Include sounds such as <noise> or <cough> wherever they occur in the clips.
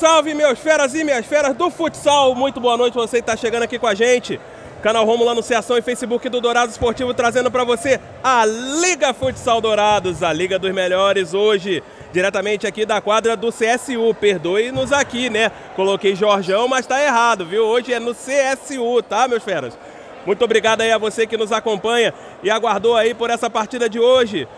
Salve, meus feras e minhas feras do futsal. Muito boa noite, você que está chegando aqui com a gente. Canal Romulo Anunciação e Facebook do Dourados Esportivo trazendo para você a Liga Futsal Dourados, a Liga dos Melhores hoje, diretamente aqui da quadra do CSU. Perdoe-nos aqui, né? Coloquei Jorjão, mas tá errado, viu? Hoje é no CSU, tá, meus feras? Muito obrigado aí a você que nos acompanha e aguardou aí por essa partida de hoje.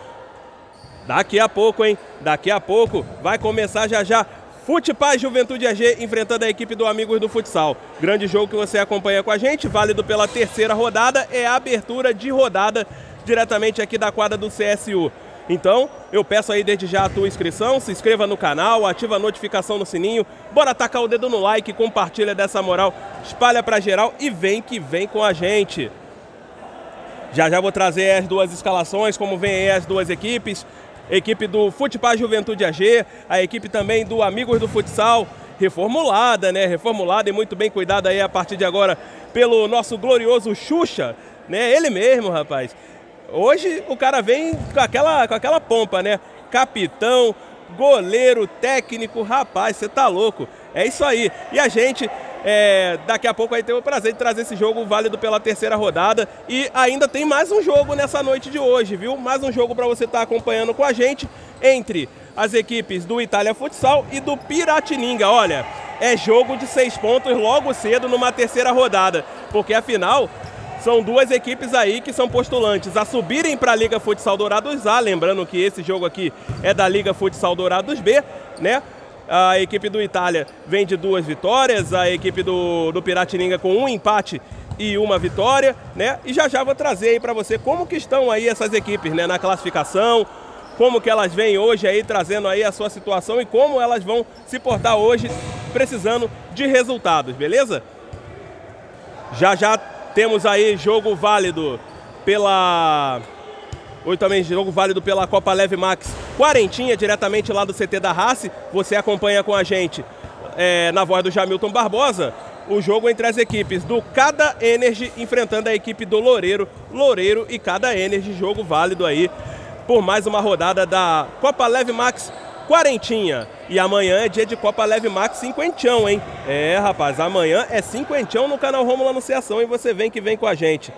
Daqui a pouco, hein? Daqui a pouco vai começar já já Futepaz Juventude AG enfrentando a equipe do Amigos do Futsal. Grande jogo que você acompanha com a gente, válido pela terceira rodada, é a abertura de rodada diretamente aqui da quadra do CSU. Então, eu peço aí desde já a tua inscrição, se inscreva no canal, ativa a notificação no sininho, bora tacar o dedo no like, compartilha dessa moral, espalha pra geral e vem que vem com a gente. Já já vou trazer as duas escalações, como vem aí as duas equipes equipe do Futebol Juventude AG, a equipe também do Amigos do Futsal, reformulada, né? Reformulada e muito bem cuidada aí a partir de agora pelo nosso glorioso Xuxa, né? Ele mesmo, rapaz. Hoje o cara vem com aquela, com aquela pompa, né? Capitão, goleiro, técnico, rapaz, você tá louco. É isso aí. E a gente é, daqui a pouco vai ter o prazer de trazer esse jogo válido pela terceira rodada. E ainda tem mais um jogo nessa noite de hoje, viu? Mais um jogo para você estar tá acompanhando com a gente entre as equipes do Itália Futsal e do Piratininga. Olha, é jogo de seis pontos logo cedo numa terceira rodada, porque afinal são duas equipes aí que são postulantes a subirem para a Liga Futsal Dourados A, lembrando que esse jogo aqui é da Liga Futsal Dourados B, né? A equipe do Itália vem de duas vitórias, a equipe do, do Piratininga com um empate e uma vitória, né? E já já vou trazer aí para você como que estão aí essas equipes, né, na classificação, como que elas vêm hoje aí trazendo aí a sua situação e como elas vão se portar hoje precisando de resultados, beleza? Já já temos aí jogo válido pela Hoje também jogo válido pela Copa Leve Max Quarentinha, diretamente lá do CT da Race. Você acompanha com a gente é, na voz do Jamilton Barbosa o jogo entre as equipes do Cada Energy enfrentando a equipe do Loureiro. Loureiro e Cada Energy, jogo válido aí por mais uma rodada da Copa Leve Max Quarentinha. E amanhã é dia de Copa Leve Max cinquentão, hein? É, rapaz, amanhã é cinquentão no canal Romulo Anunciação e você vem que vem com a gente.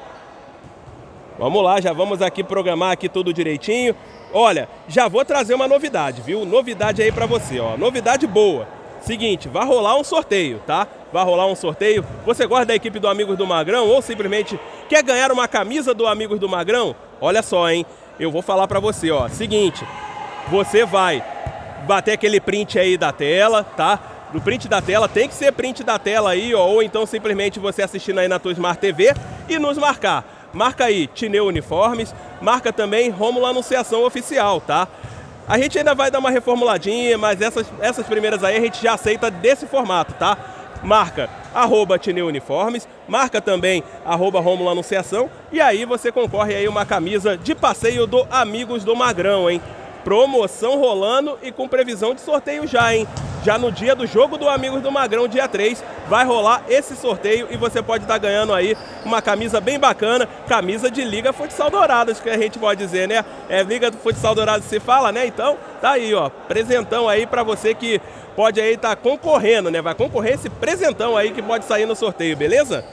Vamos lá, já vamos aqui programar aqui tudo direitinho. Olha, já vou trazer uma novidade, viu? Novidade aí para você, ó. Novidade boa. Seguinte, vai rolar um sorteio, tá? Vai rolar um sorteio. Você gosta da equipe do Amigos do Magrão ou simplesmente quer ganhar uma camisa do Amigos do Magrão? Olha só, hein? Eu vou falar para você, ó. Seguinte, você vai bater aquele print aí da tela, tá? No print da tela, tem que ser print da tela aí, ó, ou então simplesmente você assistindo aí na tua Smart TV e nos marcar. Marca aí Tineu Uniformes, marca também Rômulo Anunciação Oficial, tá? A gente ainda vai dar uma reformuladinha, mas essas, essas primeiras aí a gente já aceita desse formato, tá? Marca arroba Tineu Uniformes, marca também arroba Rômulo Anunciação e aí você concorre aí uma camisa de passeio do Amigos do Magrão, hein? Promoção rolando e com previsão de sorteio já, hein? Já no dia do jogo do Amigos do Magrão, dia 3, vai rolar esse sorteio e você pode estar tá ganhando aí uma camisa bem bacana, camisa de Liga Futsal Dourados, que a gente pode dizer, né? É Liga do Futsal Dourados se fala, né? Então, tá aí, ó, presentão aí para você que pode aí estar tá concorrendo, né? Vai concorrer esse presentão aí que pode sair no sorteio, beleza?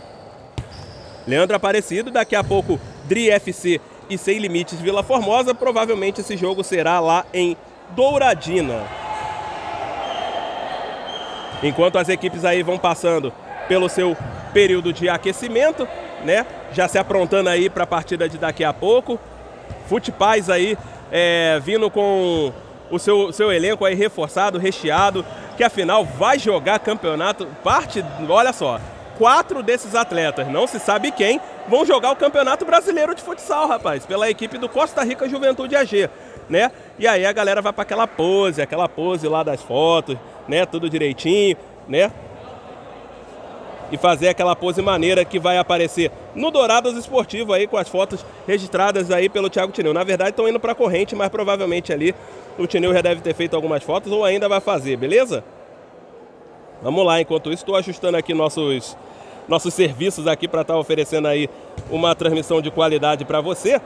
Leandro Aparecido, daqui a pouco Dri FC e Sem Limites Vila Formosa. Provavelmente esse jogo será lá em Douradina. Enquanto as equipes aí vão passando pelo seu período de aquecimento, né? Já se aprontando aí para a partida de daqui a pouco. Futepaz aí é, vindo com o seu, seu elenco aí reforçado, recheado, que afinal vai jogar campeonato. Parte, olha só, quatro desses atletas, não se sabe quem, vão jogar o Campeonato Brasileiro de Futsal, rapaz, pela equipe do Costa Rica Juventude AG, né? E aí a galera vai para aquela pose, aquela pose lá das fotos, né? Tudo direitinho, né? E fazer aquela pose maneira que vai aparecer no Dourados Esportivo aí com as fotos registradas aí pelo Thiago Tineu. Na verdade estão indo para corrente, mas provavelmente ali o Tineu já deve ter feito algumas fotos ou ainda vai fazer, beleza? Vamos lá, enquanto isso estou ajustando aqui nossos, nossos serviços aqui para estar tá oferecendo aí uma transmissão de qualidade para você.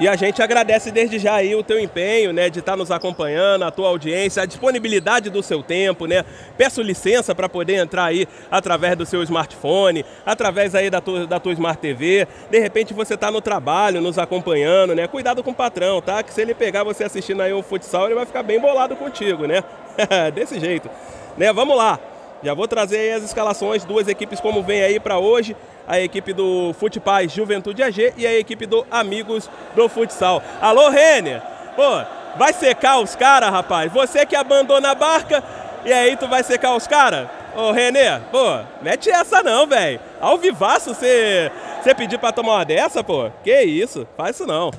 E a gente agradece desde já aí o teu empenho, né, de estar nos acompanhando, a tua audiência, a disponibilidade do seu tempo, né? Peço licença para poder entrar aí através do seu smartphone, através aí da tua, da tua Smart TV. De repente você está no trabalho, nos acompanhando, né? Cuidado com o patrão, tá? Que se ele pegar você assistindo aí o futsal, ele vai ficar bem bolado contigo, né? <laughs> Desse jeito. Né? Vamos lá. Já vou trazer as escalações, duas equipes como vem aí para hoje a equipe do Futepaz Juventude AG e a equipe do Amigos do Futsal. Alô, Renner! Pô, vai secar os caras, rapaz? Você que abandona a barca e aí tu vai secar os caras? Ô, Renê, pô, mete essa não, velho. Ao vivaço você pedir pra tomar uma dessa, pô? Que isso, faz isso não.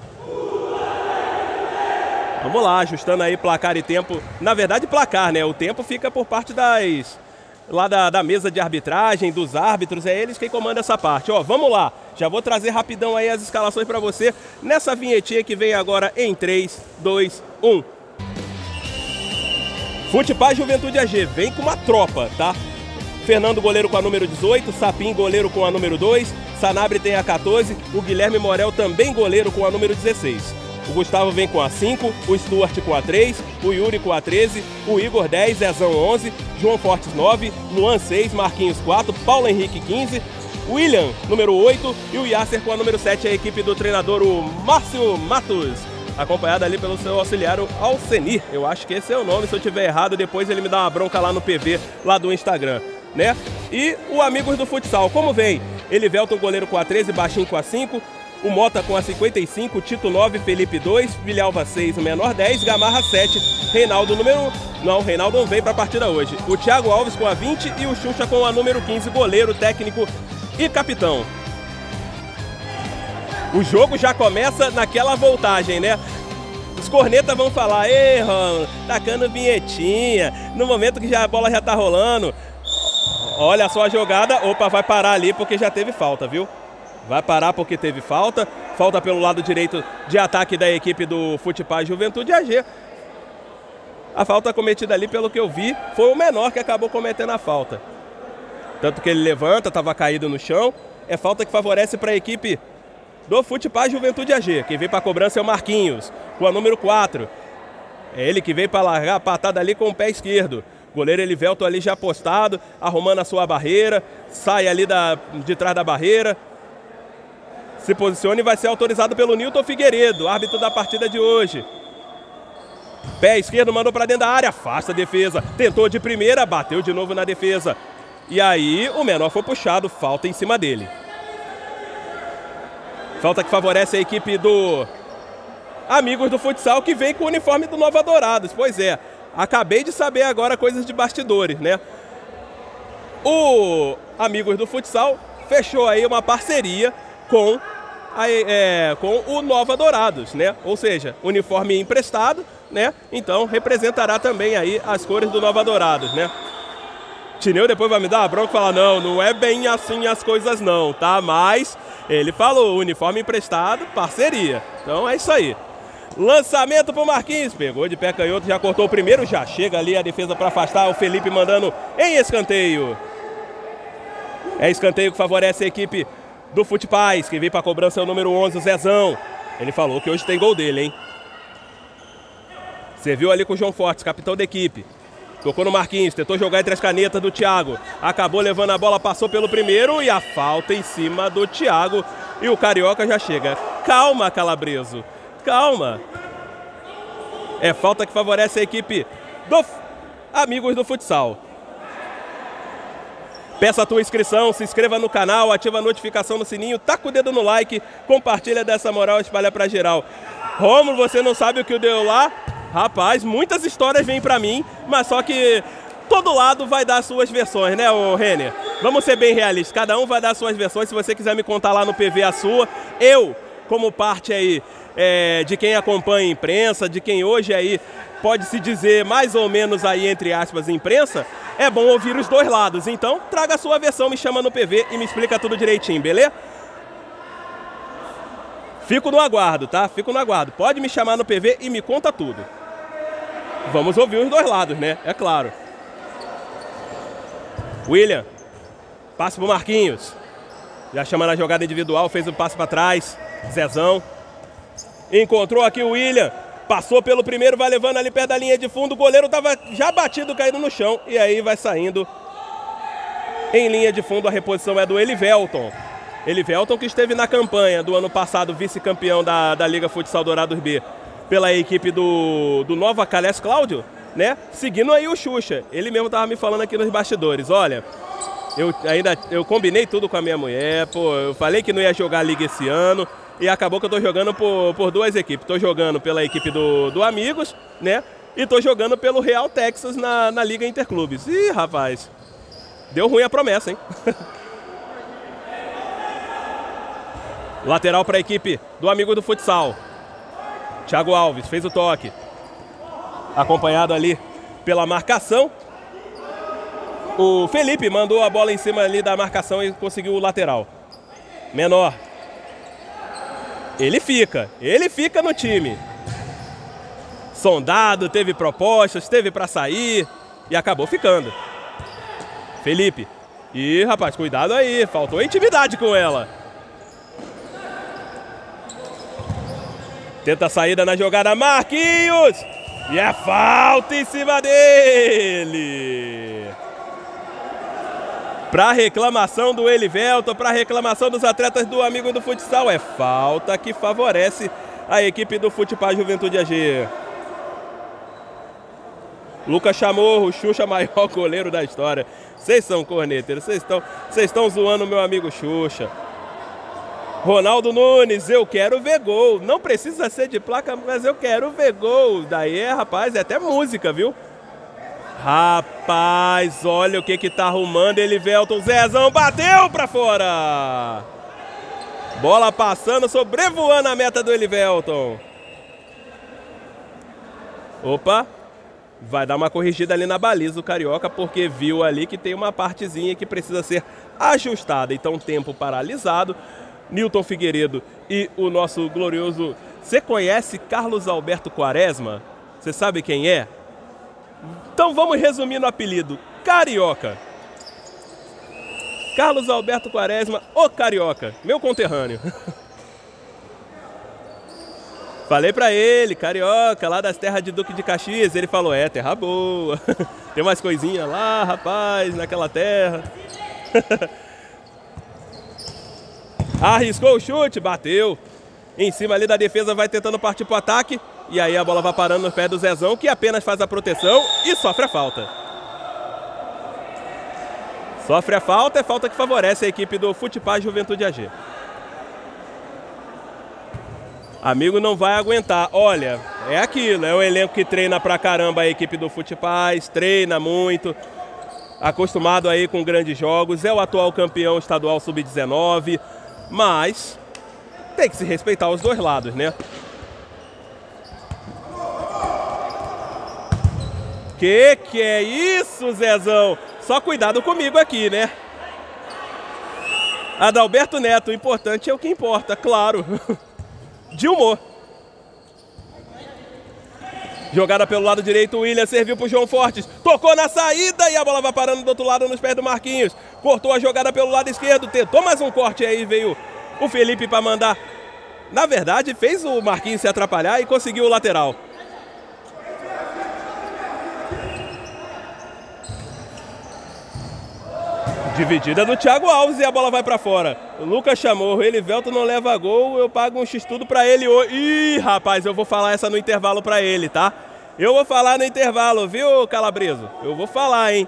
Vamos lá, ajustando aí placar e tempo. Na verdade, placar, né? O tempo fica por parte das lá da, da, mesa de arbitragem, dos árbitros, é eles quem comanda essa parte. Ó, vamos lá, já vou trazer rapidão aí as escalações para você nessa vinhetinha que vem agora em 3, 2, 1. Futebol Juventude AG, vem com uma tropa, tá? Fernando goleiro com a número 18, Sapim goleiro com a número 2, Sanabre tem a 14, o Guilherme Morel também goleiro com a número 16. O Gustavo vem com a 5, o Stuart com a 3, o Yuri com a 13, o Igor 10, Zezão 11, João Fortes 9, Luan 6, Marquinhos 4, Paulo Henrique 15, William, número 8, e o Yasser com a número 7, a equipe do treinador, o Márcio Matos. Acompanhado ali pelo seu auxiliar, o Alcenir. Eu acho que esse é o nome, se eu tiver errado, depois ele me dá uma bronca lá no PV, lá do Instagram, né? E o Amigos do Futsal, como vem? Elivelton, goleiro com a 13, Baixinho com a 5, o Mota com a 55, Tito 9, Felipe 2, Vilhalva 6, o menor 10, Gamarra 7, Reinaldo número 1. Não, Reinaldo não vem para a partida hoje. O Thiago Alves com a 20 e o Xuxa com a número 15, goleiro, técnico e capitão. O jogo já começa naquela voltagem, né? Os cornetas vão falar, ei, Ron, tacando vinhetinha, no momento que já a bola já tá rolando. Olha só a jogada, opa, vai parar ali porque já teve falta, viu? Vai parar porque teve falta. Falta pelo lado direito de ataque da equipe do Futebol Juventude AG. A falta cometida ali, pelo que eu vi, foi o menor que acabou cometendo a falta. Tanto que ele levanta, estava caído no chão. É falta que favorece para a equipe do Futebol Juventude AG. Quem veio para a cobrança é o Marquinhos, com a número 4. É ele que veio para largar a patada ali com o pé esquerdo. Goleiro Elivelto ali já postado, arrumando a sua barreira. Sai ali da, de trás da barreira se posiciona e vai ser autorizado pelo Nilton Figueiredo, árbitro da partida de hoje. Pé esquerdo mandou para dentro da área, afasta a defesa. Tentou de primeira, bateu de novo na defesa. E aí o menor foi puxado, falta em cima dele. Falta que favorece a equipe do Amigos do Futsal que vem com o uniforme do Nova Dourados. Pois é, acabei de saber agora coisas de bastidores, né? O Amigos do Futsal fechou aí uma parceria com é, com o Nova Dourados, né? Ou seja, uniforme emprestado, né? Então representará também aí as cores do Nova Dourados, né? Tineu depois vai me dar a bronca e falar, não, não é bem assim as coisas não, tá? Mas ele falou, uniforme emprestado, parceria. Então é isso aí. Lançamento pro Marquinhos, pegou de pé canhoto, já cortou o primeiro, já chega ali a defesa para afastar, o Felipe mandando em escanteio. É escanteio que favorece a equipe do Futepaz. Quem veio para a cobrança é o número 11, o Zezão. Ele falou que hoje tem gol dele, hein? Você viu ali com o João Fortes, capitão da equipe. Tocou no Marquinhos, tentou jogar entre as canetas do Thiago. Acabou levando a bola, passou pelo primeiro e a falta em cima do Thiago. E o Carioca já chega. Calma, Calabreso. Calma. É falta que favorece a equipe do Amigos do Futsal. Peça a tua inscrição, se inscreva no canal, ativa a notificação no sininho, taca o dedo no like, compartilha dessa moral, espalha pra geral. Romulo, você não sabe o que deu lá? Rapaz, muitas histórias vêm pra mim, mas só que todo lado vai dar suas versões, né, ô Renner? Vamos ser bem realistas, cada um vai dar suas versões, se você quiser me contar lá no PV a sua, eu, como parte aí é, de quem acompanha a imprensa, de quem hoje aí pode se dizer mais ou menos aí entre aspas imprensa, é bom ouvir os dois lados. Então, traga a sua versão, me chama no PV e me explica tudo direitinho, beleza? Fico no aguardo, tá? Fico no aguardo. Pode me chamar no PV e me conta tudo. Vamos ouvir os dois lados, né? É claro. William, passe pro Marquinhos. Já chama na jogada individual, fez o um passe para trás. Zezão. Encontrou aqui o William. Passou pelo primeiro, vai levando ali perto da linha de fundo. O goleiro estava já batido, caído no chão. E aí vai saindo em linha de fundo. A reposição é do Elivelton. Elivelton que esteve na campanha do ano passado, vice-campeão da, da Liga Futsal Dourados B, pela equipe do, do Nova Calés Cláudio, né? Seguindo aí o Xuxa. Ele mesmo estava me falando aqui nos bastidores. Olha, eu ainda eu combinei tudo com a minha mulher, pô, eu falei que não ia jogar a liga esse ano e acabou que eu tô jogando por, por duas equipes. Tô jogando pela equipe do, do Amigos, né? E tô jogando pelo Real Texas na, na Liga Interclubes. Ih, rapaz, deu ruim a promessa, hein? <laughs> Lateral para a equipe do amigo do futsal. Thiago Alves fez o toque. Acompanhado ali pela marcação. O Felipe mandou a bola em cima ali da marcação e conseguiu o lateral. Menor. Ele fica, ele fica no time. Sondado, teve propostas, teve para sair e acabou ficando. Felipe. E rapaz, cuidado aí, faltou intimidade com ela. Tenta a saída na jogada, Marquinhos! E é falta em cima dele! Para reclamação do Elivelton, para reclamação dos atletas do amigo do futsal, é falta que favorece a equipe do Futebol Juventude AG. Lucas chamou o Xuxa maior <laughs> goleiro da história. Vocês são corneteiros, vocês estão, vocês estão zoando meu amigo Xuxa. Ronaldo Nunes, eu quero ver gol. Não precisa ser de placa, mas eu quero ver gol. Daí é, rapaz, é até música, viu? Rapaz, olha o que que tá arrumando ele, Velton. Zezão bateu pra fora. Bola passando, sobrevoando a meta do Elivelton. Opa, vai dar uma corrigida ali na baliza o Carioca, porque viu ali que tem uma partezinha que precisa ser ajustada. Então, tempo paralisado. Newton Figueiredo e o nosso glorioso. Você conhece Carlos Alberto Quaresma? Você sabe quem é? Então vamos resumir no apelido: Carioca. Carlos Alberto Quaresma, o Carioca, meu conterrâneo. <laughs> Falei pra ele, carioca, lá das terras de Duque de Caxias. Ele falou: É, terra boa. <laughs> Tem umas coisinhas lá, rapaz, naquela terra. <laughs> Arriscou o chute, bateu. Em cima ali da defesa vai tentando partir para o ataque. E aí a bola vai parando no pé do Zezão, que apenas faz a proteção e sofre a falta. Sofre a falta, é falta que favorece a equipe do Futipaz Juventude AG. Amigo não vai aguentar. Olha, é aquilo, é um elenco que treina pra caramba a equipe do Futipaz, treina muito, acostumado aí com grandes jogos, é o atual campeão estadual sub-19, mas tem que se respeitar os dois lados, né? Que que é isso, Zezão? Só cuidado comigo aqui, né? Adalberto Neto, o importante é o que importa, claro. <laughs> De humor. Jogada pelo lado direito, o William serviu para o João Fortes. Tocou na saída e a bola vai parando do outro lado nos pés do Marquinhos. Cortou a jogada pelo lado esquerdo, tentou mais um corte aí, veio o Felipe para mandar. Na verdade, fez o Marquinhos se atrapalhar e conseguiu o lateral. Dividida do Thiago Alves e a bola vai para fora. O Lucas chamou, o Elivelto não leva gol, eu pago um x-tudo para ele hoje. Ih, rapaz, eu vou falar essa no intervalo para ele, tá? Eu vou falar no intervalo, viu, Calabreso? Eu vou falar, hein?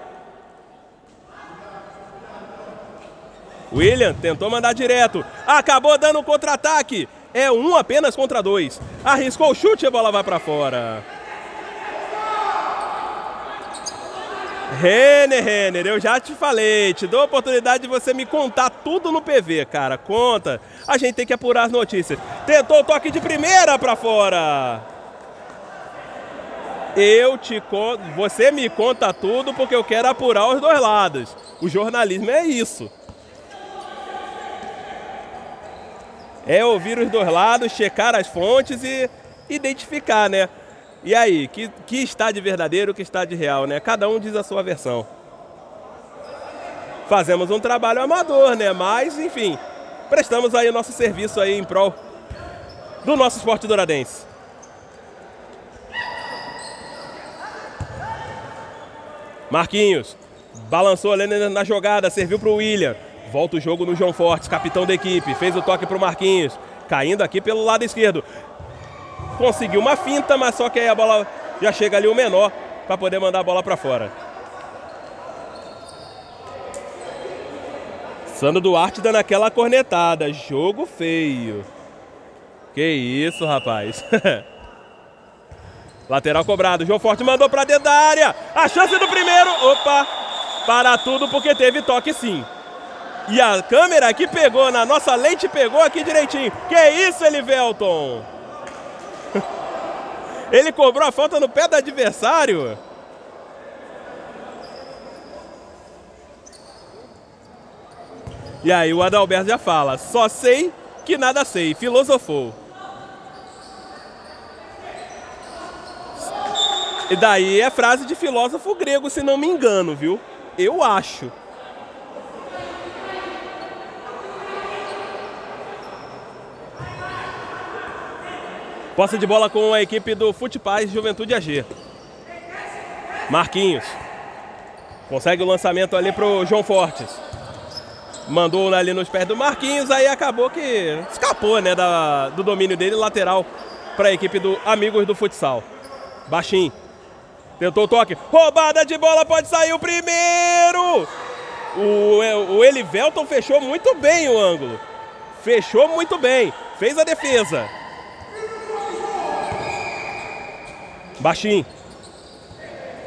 William tentou mandar direto. Acabou dando um contra-ataque. É um apenas contra dois. Arriscou o chute e a bola vai para fora. Renner, Renner, eu já te falei, te dou a oportunidade de você me contar tudo no PV, cara. Conta. A gente tem que apurar as notícias. Tentou o toque de primeira para fora. Eu te conto, você me conta tudo porque eu quero apurar os dois lados. O jornalismo é isso. É ouvir os dois lados, checar as fontes e identificar, né? E aí, que, que está de verdadeiro, que está de real, né? Cada um diz a sua versão. Fazemos um trabalho amador, né? Mas, enfim, prestamos aí o nosso serviço aí em prol do nosso esporte douradense. Marquinhos balançou ali na jogada, serviu para o William. Volta o jogo no João Fortes, capitão da equipe. Fez o toque para o Marquinhos, caindo aqui pelo lado esquerdo. Conseguiu uma finta, mas só que aí a bola já chega ali o menor para poder mandar a bola para fora. Sandro Duarte dando aquela cornetada. Jogo feio. Que isso, rapaz. <laughs> Lateral cobrado. João Forte mandou para dentro da área. A chance do primeiro. Opa! Para tudo porque teve toque sim. E a câmera aqui pegou, na nossa lente pegou aqui direitinho. Que isso, Elivelton? <laughs> Ele cobrou a falta no pé do adversário. E aí o Adalberto já fala, só sei que nada sei, filosofou. E daí é frase de filósofo grego, se não me engano, viu? Eu acho. Posse de bola com a equipe do Futepaz Juventude AG. Marquinhos. Consegue o lançamento ali pro João Fortes. Mandou ali nos pés do Marquinhos, aí acabou que escapou né, da, do domínio dele, lateral para a equipe do Amigos do Futsal. Baixinho. Tentou o toque. Roubada de bola, pode sair o primeiro! O, o Elivelton fechou muito bem o ângulo. Fechou muito bem. Fez a defesa. Baixinho.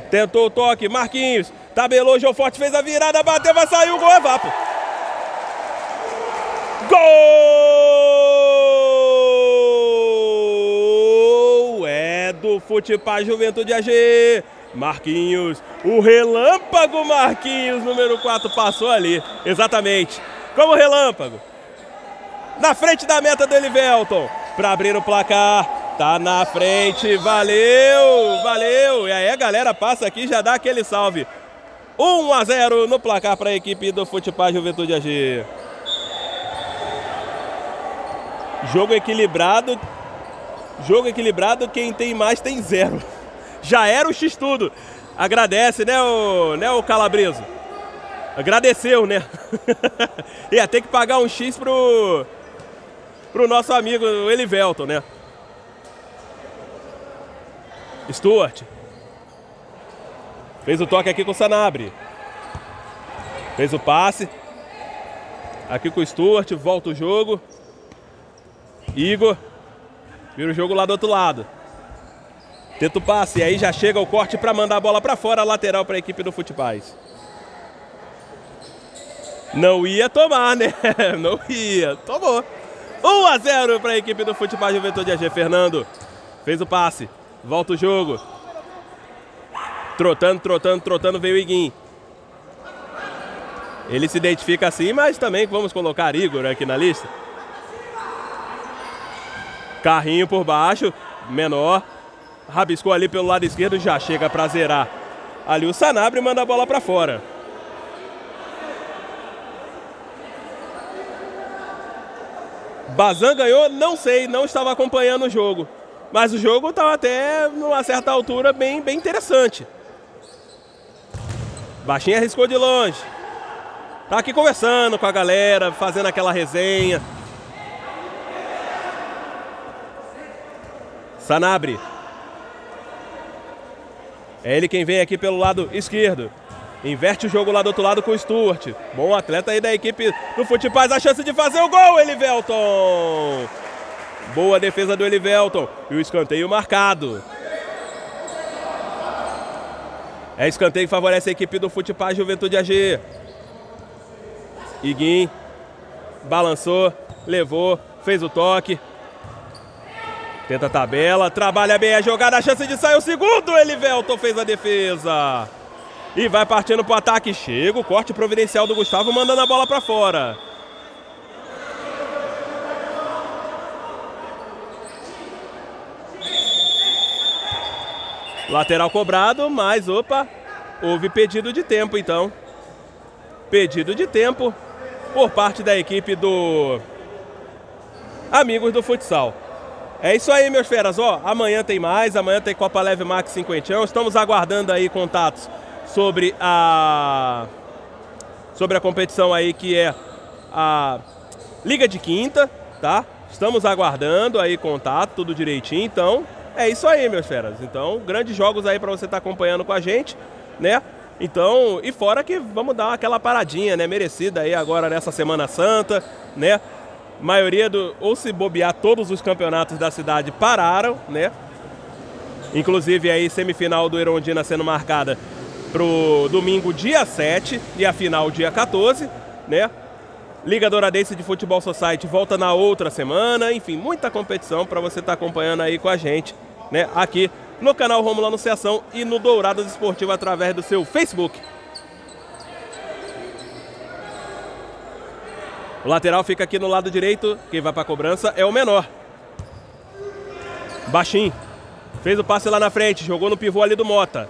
Tentou o toque. Marquinhos. Tabelou, João Forte fez a virada, bateu, vai sair o gol, é vapo. Gol! É do Futebol Juventude AG. Marquinhos, o relâmpago Marquinhos, número 4, passou ali. Exatamente. Como relâmpago. Na frente da meta do Elivelton. Para abrir o placar. Tá na frente. Valeu, valeu. E aí a galera passa aqui já dá aquele salve. 1 a 0 no placar para a equipe do Futebol Juventude AG. Jogo equilibrado. Jogo equilibrado, quem tem mais tem zero. <laughs> Já era o X tudo. Agradece, né, o, né, o Calabreso? Agradeceu, né? <laughs> Ia ter que pagar um X pro, pro nosso amigo Elivelton, né? Stuart. Fez o toque aqui com o Sanabre. Fez o passe. Aqui com o Stuart, volta o jogo. Igor. Vira o jogo lá do outro lado. Tenta o passe, e aí já chega o corte para mandar a bola para fora, lateral para a equipe do Futebais. Não ia tomar, né? <laughs> Não ia. Tomou. 1 a 0 para a equipe do Futebol Juventude AG. Fernando fez o passe. Volta o jogo. Trotando, trotando, trotando veio o. Ele se identifica assim, mas também vamos colocar Igor aqui na lista. Carrinho por baixo, menor. Rabiscou ali pelo lado esquerdo, já chega para zerar. Ali o Sanabre manda a bola para fora. Bazan ganhou, não sei, não estava acompanhando o jogo. Mas o jogo estava até numa certa altura bem, bem interessante. Baixinho arriscou de longe. Tá aqui conversando com a galera, fazendo aquela resenha. Sanabre. É ele quem vem aqui pelo lado esquerdo. Inverte o jogo lá do outro lado com o Stuart. Bom atleta aí da equipe do Futipaz. A chance de fazer o gol, Elivelton. Boa defesa do Elivelton. E o escanteio marcado. É escanteio que favorece a equipe do Futipaz Juventude AG. Iguim balançou, levou, fez o toque. Tenta a tabela, trabalha bem a jogada, a chance de sair o segundo. Elivelton fez a defesa. E vai partindo para o ataque. Chega o corte providencial do Gustavo, mandando a bola para fora. Lateral cobrado, mas opa, houve pedido de tempo então. Pedido de tempo por parte da equipe do Amigos do Futsal. É isso aí, meus feras. Ó, amanhã tem mais, amanhã tem Copa Leve Max 50. Estamos aguardando aí contatos sobre a sobre a competição aí que é a Liga de Quinta, tá? Estamos aguardando aí contato, tudo direitinho. Então, é isso aí, meus feras. Então, grandes jogos aí para você estar tá acompanhando com a gente, né? Então, e fora que vamos dar aquela paradinha, né? Merecida aí agora nessa Semana Santa, né? maioria do. Ou se bobear, todos os campeonatos da cidade pararam, né? Inclusive aí semifinal do Erondina sendo marcada pro domingo dia 7 e a final dia 14, né? Liga Douradense de Futebol Society volta na outra semana, enfim, muita competição para você estar tá acompanhando aí com a gente, né? Aqui no canal Romulo Anunciação e no Dourados Esportivo através do seu Facebook. O lateral fica aqui no lado direito. Quem vai para a cobrança é o menor. Baixinho. Fez o passe lá na frente. Jogou no pivô ali do Mota.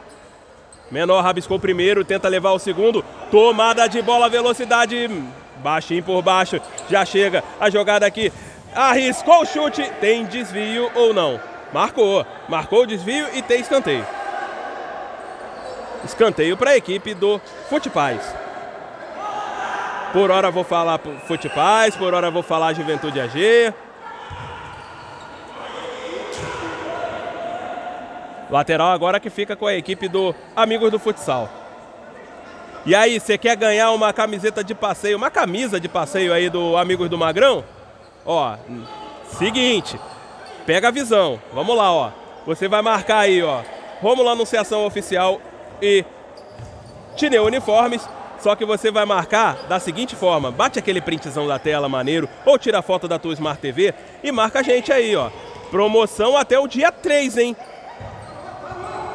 Menor rabiscou o primeiro. Tenta levar o segundo. Tomada de bola, velocidade. Baixinho por baixo. Já chega a jogada aqui. Arriscou o chute. Tem desvio ou não? Marcou. Marcou o desvio e tem escanteio. Escanteio para a equipe do Futepaz. Por hora vou falar Futepaz, por hora vou falar Juventude AG. Lateral agora que fica com a equipe do Amigos do Futsal. E aí, você quer ganhar uma camiseta de passeio, uma camisa de passeio aí do Amigos do Magrão? Ó, seguinte, pega a visão. Vamos lá, ó. Você vai marcar aí, ó. Romulo Anunciação Oficial e Tineu Uniformes só que você vai marcar da seguinte forma: bate aquele printzão da tela maneiro ou tira a foto da tua Smart TV e marca a gente aí, ó. Promoção até o dia 3, hein?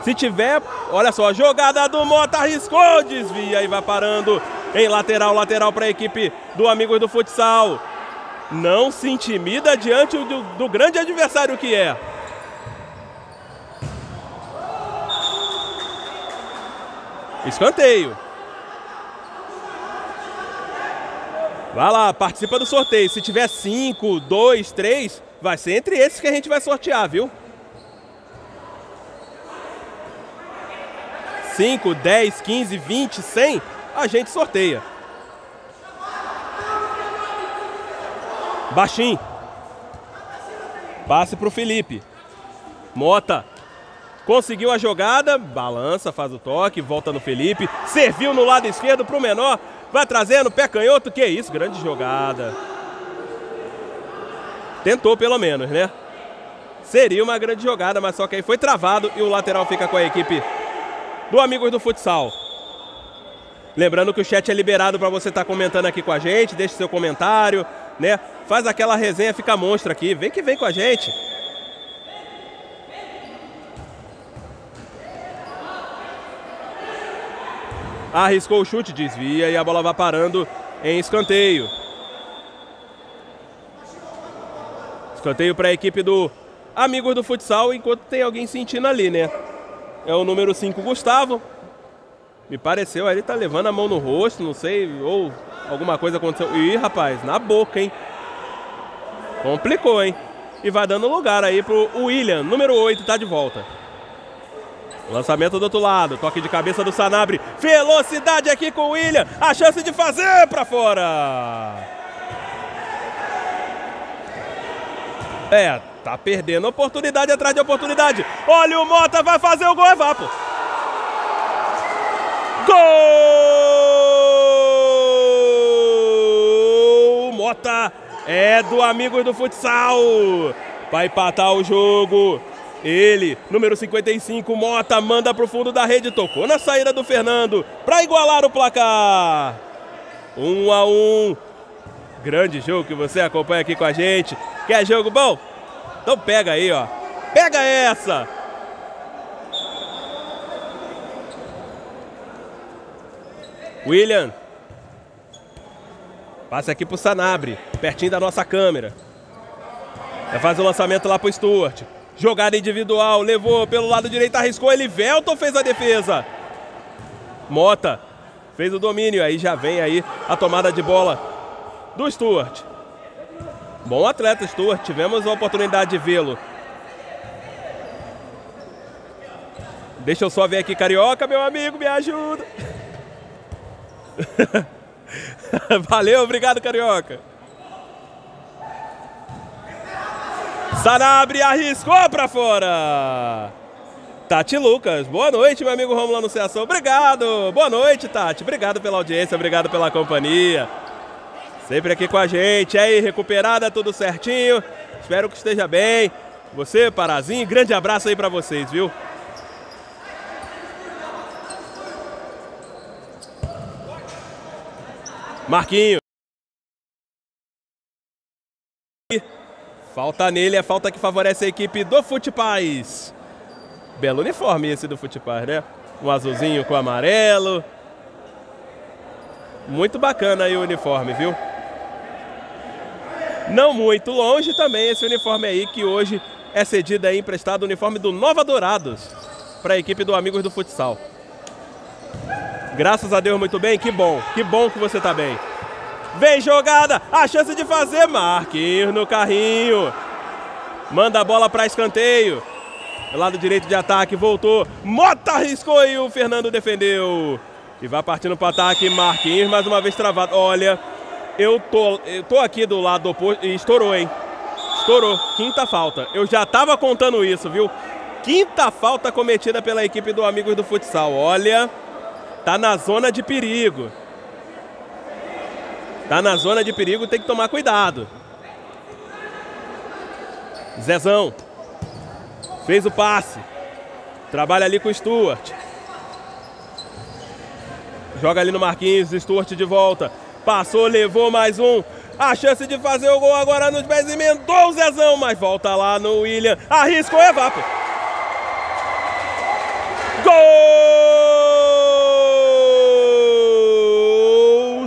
Se tiver, olha só, jogada do Mota arriscou, desvia e vai parando em lateral, lateral para a equipe do Amigos do Futsal. Não se intimida diante do, do grande adversário que é. Escanteio. Vai lá, participa do sorteio. Se tiver 5, 2, 3, vai ser entre esses que a gente vai sortear, viu? 5, 10, 15, 20, 100, a gente sorteia. Baixinho. Passe para o Felipe. Mota. Conseguiu a jogada, balança, faz o toque, volta no Felipe. Serviu no lado esquerdo para o menor. Vai trazendo, pé canhoto, que isso, grande jogada. Tentou pelo menos, né? Seria uma grande jogada, mas só que aí foi travado e o lateral fica com a equipe do Amigos do Futsal. Lembrando que o chat é liberado para você estar tá comentando aqui com a gente, deixe seu comentário, né? Faz aquela resenha, fica monstro aqui. Vem que vem com a gente. arriscou o chute, desvia e a bola vai parando em escanteio. Escanteio para a equipe do Amigos do Futsal, enquanto tem alguém sentindo ali, né? É o número 5, Gustavo. Me pareceu, ele tá levando a mão no rosto, não sei, ou alguma coisa aconteceu. Ih, rapaz, na boca, hein? Complicou, hein? E vai dando lugar aí pro William, número 8, tá de volta. Lançamento do outro lado, toque de cabeça do Sanabre. Velocidade aqui com o William. A chance de fazer para fora. É, tá perdendo oportunidade atrás de oportunidade. Olha o Mota, vai fazer o gol, é vapo. Gol! Mota é do amigo do futsal. Vai empatar o jogo. Ele, número 55, Mota, manda para o fundo da rede, tocou na saída do Fernando para igualar o placar. Um a um. Grande jogo que você acompanha aqui com a gente. Quer jogo bom? Então pega aí, ó. Pega essa! William. Passa aqui pro Sanabre, pertinho da nossa câmera. Vai fazer o lançamento lá pro Stuart. Jogada individual, levou pelo lado direito, arriscou ele. Velton fez a defesa. Mota fez o domínio. Aí já vem aí a tomada de bola do Stuart. Bom atleta, Stuart. Tivemos a oportunidade de vê-lo. Deixa eu só ver aqui, Carioca, meu amigo, me ajuda. <laughs> Valeu, obrigado, Carioca. Sanabre arriscou para fora. Tati Lucas, boa noite, meu amigo Romulo Anunciação. Obrigado, boa noite, Tati. Obrigado pela audiência, obrigado pela companhia. Sempre aqui com a gente. aí, recuperada, tudo certinho. Espero que esteja bem. Você, Parazinho, grande abraço aí para vocês, viu? Marquinho. Falta nele, é falta que favorece a equipe do Futepaz. Belo uniforme esse do Futepaz, né? Um azulzinho com amarelo. Muito bacana aí o uniforme, viu? Não muito longe também esse uniforme aí que hoje é cedido aí emprestado o uniforme do Nova Dourados para a equipe do Amigos do Futsal. Graças a Deus, muito bem. Que bom, que bom que você está bem. Vem jogada, a chance de fazer. Marquinhos no carrinho. Manda a bola para escanteio. Lado direito de ataque, voltou. Mota arriscou e o Fernando defendeu. E vai partindo para ataque. Marquinhos mais uma vez travado. Olha, eu tô, eu tô aqui do lado oposto e estourou, hein? Estourou. Quinta falta. Eu já tava contando isso, viu? Quinta falta cometida pela equipe do Amigos do Futsal. Olha, tá na zona de perigo. Tá na zona de perigo, tem que tomar cuidado. Zezão. Fez o passe. Trabalha ali com o Stuart. Joga ali no Marquinhos, Stuart de volta. Passou, levou mais um. A chance de fazer o gol agora nos pés emendou o Zezão, mas volta lá no William. Arriscou, evapor. Gol!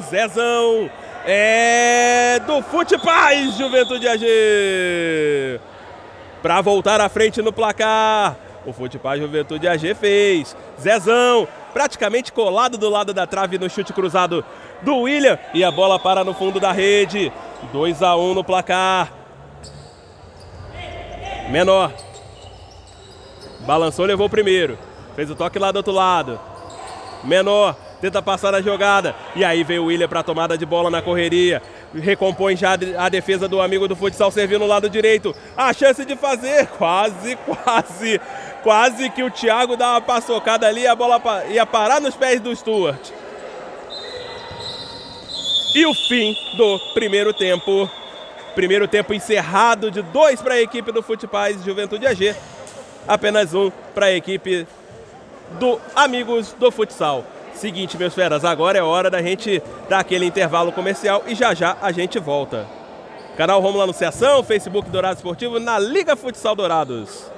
Zezão é do Fute Paz, Juventude AG. Para voltar à frente no placar. O Fute Paz Juventude AG fez. Zezão, praticamente colado do lado da trave no chute cruzado do William. E a bola para no fundo da rede. 2 a 1 no placar. Menor. Balançou, levou o primeiro. Fez o toque lá do outro lado. Menor tenta passar a jogada. E aí vem o William para a tomada de bola na correria. Recompõe já a defesa do amigo do futsal, servindo no lado direito. A chance de fazer, quase, quase, quase que o Thiago dá uma paçocada ali a bola ia parar nos pés do Stuart. E o fim do primeiro tempo. Primeiro tempo encerrado de dois para a equipe do Futepaz Juventude AG. Apenas um para a equipe do Amigos do Futsal. Seguinte, meus feras, agora é hora da gente dar aquele intervalo comercial e já já a gente volta. Canal Romulo Anunciação, Facebook Dourados Esportivo, na Liga Futsal Dourados.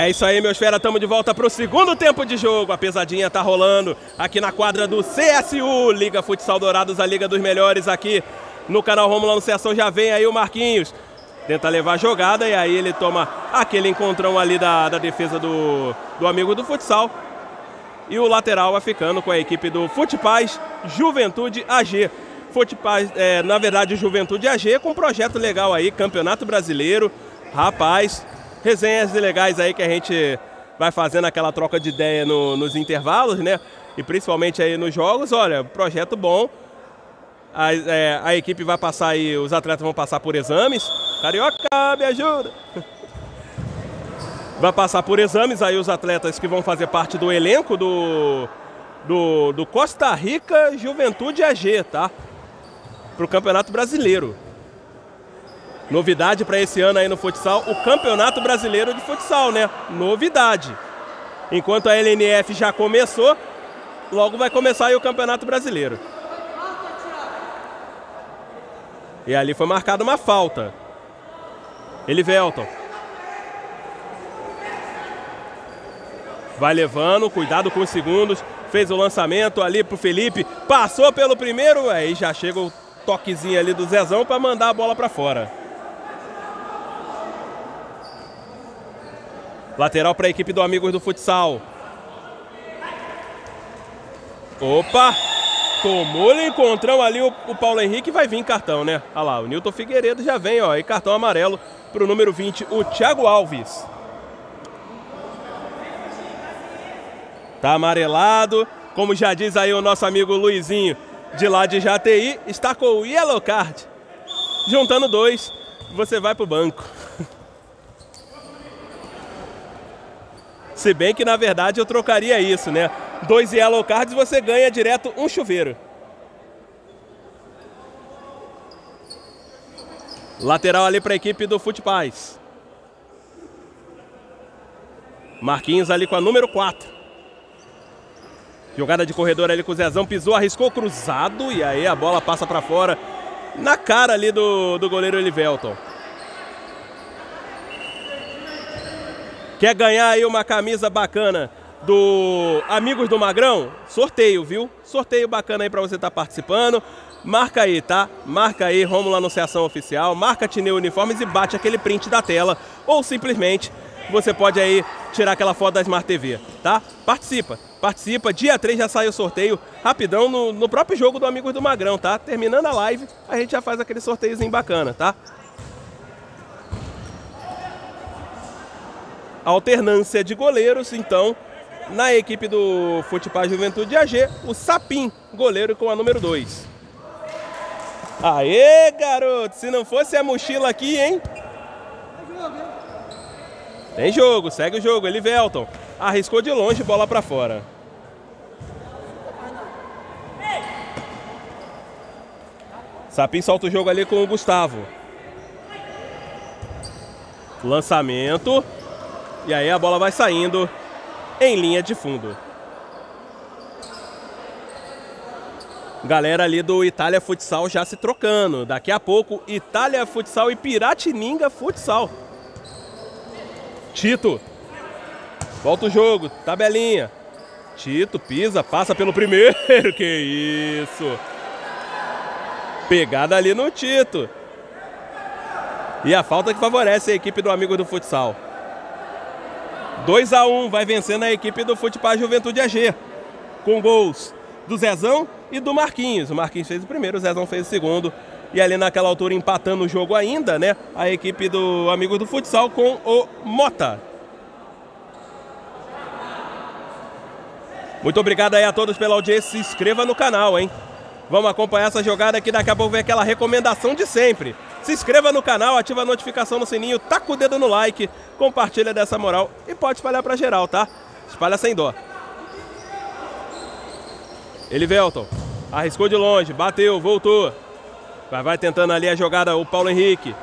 É isso aí, meus fera, estamos de volta para o segundo tempo de jogo. A pesadinha tá rolando aqui na quadra do CSU, Liga Futsal Dourados, a Liga dos Melhores aqui no canal Romulo Anunciação. Já vem aí o Marquinhos, tenta levar a jogada e aí ele toma aquele encontrão ali da, da defesa do, do amigo do futsal. E o lateral vai ficando com a equipe do Futepaz Juventude AG. Futepaz, é, na verdade, Juventude AG com um projeto legal aí, Campeonato Brasileiro. Rapaz, resenhas legais aí que a gente vai fazendo aquela troca de ideia no, nos intervalos, né? E principalmente aí nos jogos, olha, projeto bom. A, é, a equipe vai passar aí, os atletas vão passar por exames. Carioca, me ajuda! Vai passar por exames aí os atletas que vão fazer parte do elenco do, do, do Costa Rica Juventude AG, tá? Para o Campeonato Brasileiro. Novidade para esse ano aí no futsal, o Campeonato Brasileiro de Futsal, né? Novidade. Enquanto a LNF já começou, logo vai começar aí o Campeonato Brasileiro. E ali foi marcada uma falta. Elivelton. Vai levando, cuidado com os segundos. Fez o lançamento ali pro Felipe. Passou pelo primeiro, aí já chega o toquezinho ali do Zezão para mandar a bola para fora. Lateral para a equipe do Amigos do Futsal. Opa! Tomou-lhe encontrão ali o, o, Paulo Henrique vai vir cartão, né? Olha lá, o Nilton Figueiredo já vem, ó, e cartão amarelo para o número 20, o Thiago Alves. Tá amarelado, como já diz aí o nosso amigo Luizinho, de lá de Jati, está com o Yellow Card. Juntando dois, você vai para o banco. Se bem que na verdade eu trocaria isso, né? Dois yellow cards você ganha direto um chuveiro. Lateral ali para a equipe do Futepaz. Marquinhos ali com a número 4. Jogada de corredor ali com o Zezão, pisou, arriscou cruzado e aí a bola passa para fora na cara ali do, do goleiro Elivelton. Quer ganhar aí uma camisa bacana do Amigos do Magrão? Sorteio, viu? Sorteio bacana aí para você estar tá participando. Marca aí, tá? Marca aí, Romulo Anunciação Oficial, marca Tineu Uniformes e bate aquele print da tela. Ou simplesmente você pode aí tirar aquela foto da Smart TV, tá? Participa, participa. Dia 3 já sai o sorteio, rapidão, no, no próprio jogo do Amigos do Magrão, tá? Terminando a live, a gente já faz aquele sorteiozinho bacana, tá? Alternância de goleiros, então, na equipe do Futebol Juventude AG, o Sapim, goleiro com a número 2. Aê, garoto! Se não fosse a mochila aqui, hein? Tem jogo, segue o jogo. Ele Velton arriscou de longe, bola para fora. Sapim solta o jogo ali com o Gustavo. Lançamento. E aí a bola vai saindo em linha de fundo. Galera ali do Itália Futsal já se trocando. Daqui a pouco, Itália Futsal e Piratininga Futsal. Tito. Volta o jogo, tabelinha. Tito pisa, passa pelo primeiro. <laughs> Que isso. Pegada ali no Tito. E a falta que favorece a equipe do amigo do futsal. 2 a 1 vai vencendo a equipe do Futebol Juventude AG. Com gols do Zezão e do Marquinhos. O Marquinhos fez o primeiro, o Zezão fez o segundo. E ali naquela altura empatando o jogo ainda, né? A equipe do amigo do futsal com o Mota. Muito obrigado aí a todos pela audiência. Se inscreva no canal, hein? Vamos acompanhar essa jogada aqui. Daqui a pouco vem aquela recomendação de sempre. Se inscreva no canal, ativa a notificação no sininho, taca o dedo no like, compartilha dessa moral e pode espalhar para geral, tá? Espalha sem dó. Elivelton, arriscou de longe, bateu, voltou. Vai, vai tentando ali a jogada o Paulo Henrique.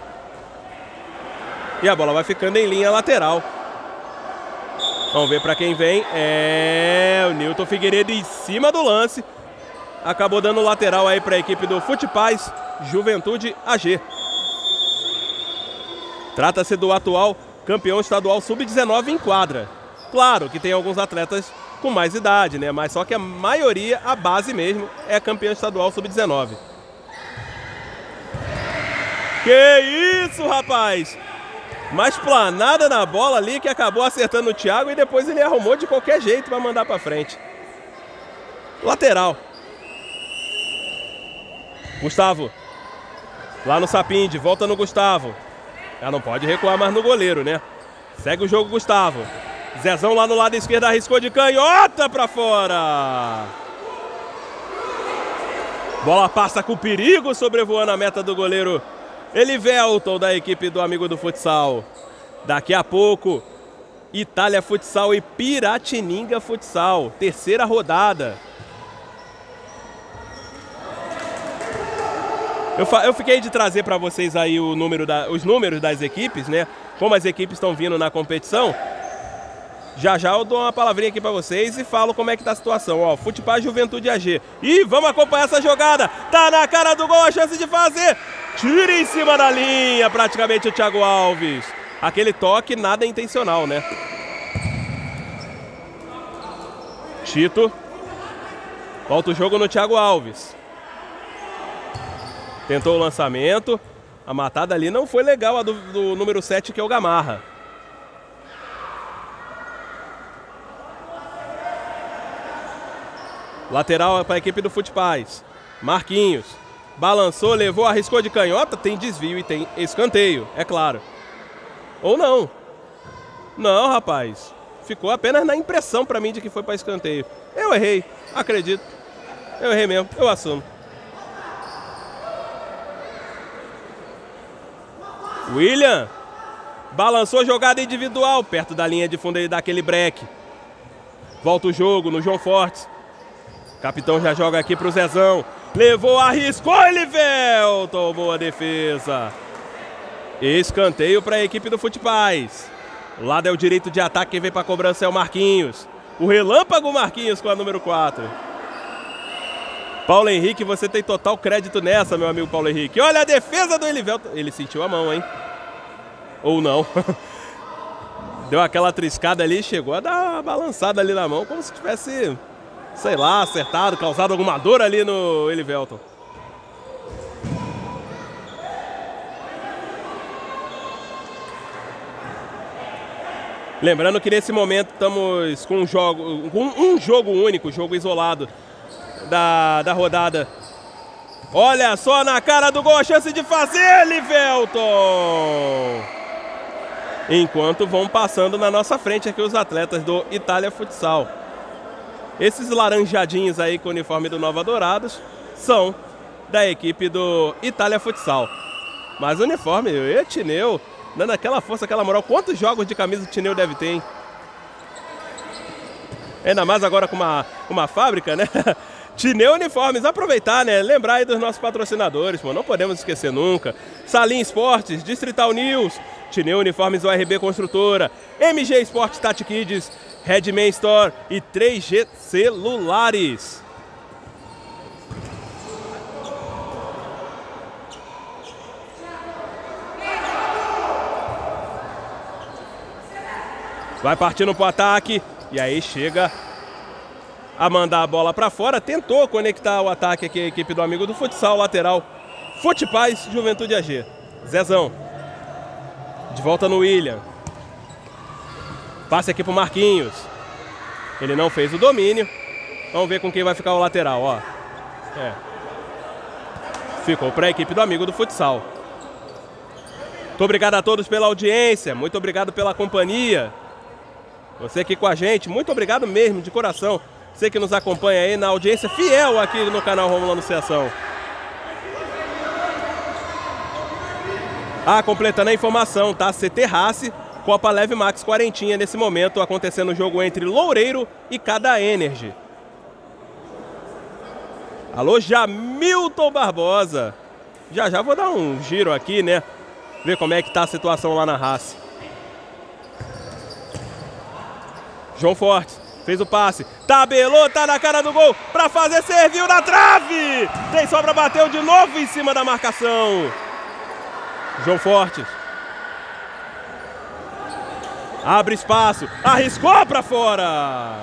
E a bola vai ficando em linha lateral. Vamos ver para quem vem. É o Newton Figueiredo em cima do lance. Acabou dando lateral aí para a equipe do Futepaz Juventude AG. Trata-se do atual campeão estadual sub-19 em quadra. Claro que tem alguns atletas com mais idade, né? Mas só que a maioria, a base mesmo, é campeão estadual sub-19. Que isso, rapaz! Mais planada na bola ali que acabou acertando o Thiago e depois ele arrumou de qualquer jeito para mandar para frente. Lateral. Gustavo. Lá no Sapinde, volta no Gustavo. Ela não pode recuar mais no goleiro, né? Segue o jogo, Gustavo. Zezão lá no lado esquerdo arriscou de canhota para fora. Bola passa com perigo, sobrevoando a meta do goleiro Elivelton da equipe do amigo do futsal. Daqui a pouco, Itália Futsal e Piratininga Futsal, terceira rodada. Eu, eu fiquei de trazer para vocês aí o número da, os números das equipes, né? Como as equipes estão vindo na competição. Já já eu dou uma palavrinha aqui para vocês e falo como é que tá a situação. Ó, Futebol Juventude AG. E vamos acompanhar essa jogada. Tá na cara do gol a chance de fazer. Tira em cima da linha praticamente o Thiago Alves. Aquele toque nada intencional, né? Tito. Volta o jogo no Thiago Alves. Tentou o lançamento. A matada ali não foi legal, a do, do número 7, que é o Gamarra. Lateral para a equipe do Futipaz. Marquinhos. Balançou, levou, arriscou de canhota. Tem desvio e tem escanteio, é claro. Ou não. Não, rapaz. Ficou apenas na impressão para mim de que foi para escanteio. Eu errei, acredito. Eu errei mesmo, eu assumo. William balançou jogada individual perto da linha de fundo ele dá aquele break. Volta o jogo no João Fortes. Capitão já joga aqui pro Zezão. Levou, arriscou, Elivelton. Boa defesa. Escanteio para a equipe do. O lado é o direito de ataque, quem vem para a cobrança é o Marquinhos. O relâmpago Marquinhos com a número 4. Paulo Henrique, você tem total crédito nessa, meu amigo Paulo Henrique. Olha a defesa do Elivelton. Ele sentiu a mão, hein? Ou não. <laughs> Deu aquela triscada ali, chegou a dar uma balançada ali na mão, como se tivesse sei lá, acertado, causado alguma dor ali no Elivelton. Lembrando que nesse momento estamos com um jogo, um, um jogo único, jogo isolado da, da rodada. Olha só na cara do gol a chance de fazer, Livelton! Enquanto vão passando na nossa frente aqui os atletas do Itália Futsal. Esses laranjadinhos aí com o uniforme do Nova Dourados são da equipe do Itália Futsal. Mas o uniforme, o Tineu, dando aquela força, aquela moral. Quantos jogos de camisa o Tineu deve ter, hein? Ainda mais agora com uma, uma fábrica, né? <laughs> Tineu Uniformes, aproveitar, né? Lembrar aí dos nossos patrocinadores, pô, não podemos esquecer nunca. Salim Esportes, Distrital News, Tineu Uniformes ORB Construtora, MG Esportes Tati Kids, Redman Store e 3G Celulares. Vai partindo para o ataque e aí chega a mandar a bola para fora. Tentou conectar o ataque aqui a equipe do amigo do futsal lateral. Futepaz Juventude AG. Zezão. De volta no William. Passe aqui pro Marquinhos. Ele não fez o domínio. Vamos ver com quem vai ficar o lateral, ó. É. Ficou para a equipe do amigo do futsal. Muito obrigado a todos pela audiência, muito obrigado pela companhia. Você aqui com a gente, muito obrigado mesmo, de coração. Você que nos acompanha aí na audiência fiel aqui no canal Romulo Anunciação. Ah, completando a informação, tá? CT Race Copa Leve Max Quarentinha nesse momento, acontecendo o jogo entre Loureiro e Cada Energy. Alô, Jamilton Barbosa. Já já vou dar um giro aqui, né? Ver como é que tá a situação lá na raça. João Forte fez o passe. Tabelou, tá na cara do gol. Pra fazer, serviu na trave. Tem sobra, bateu de novo em cima da marcação. João Fortes Abre espaço. Arriscou para fora.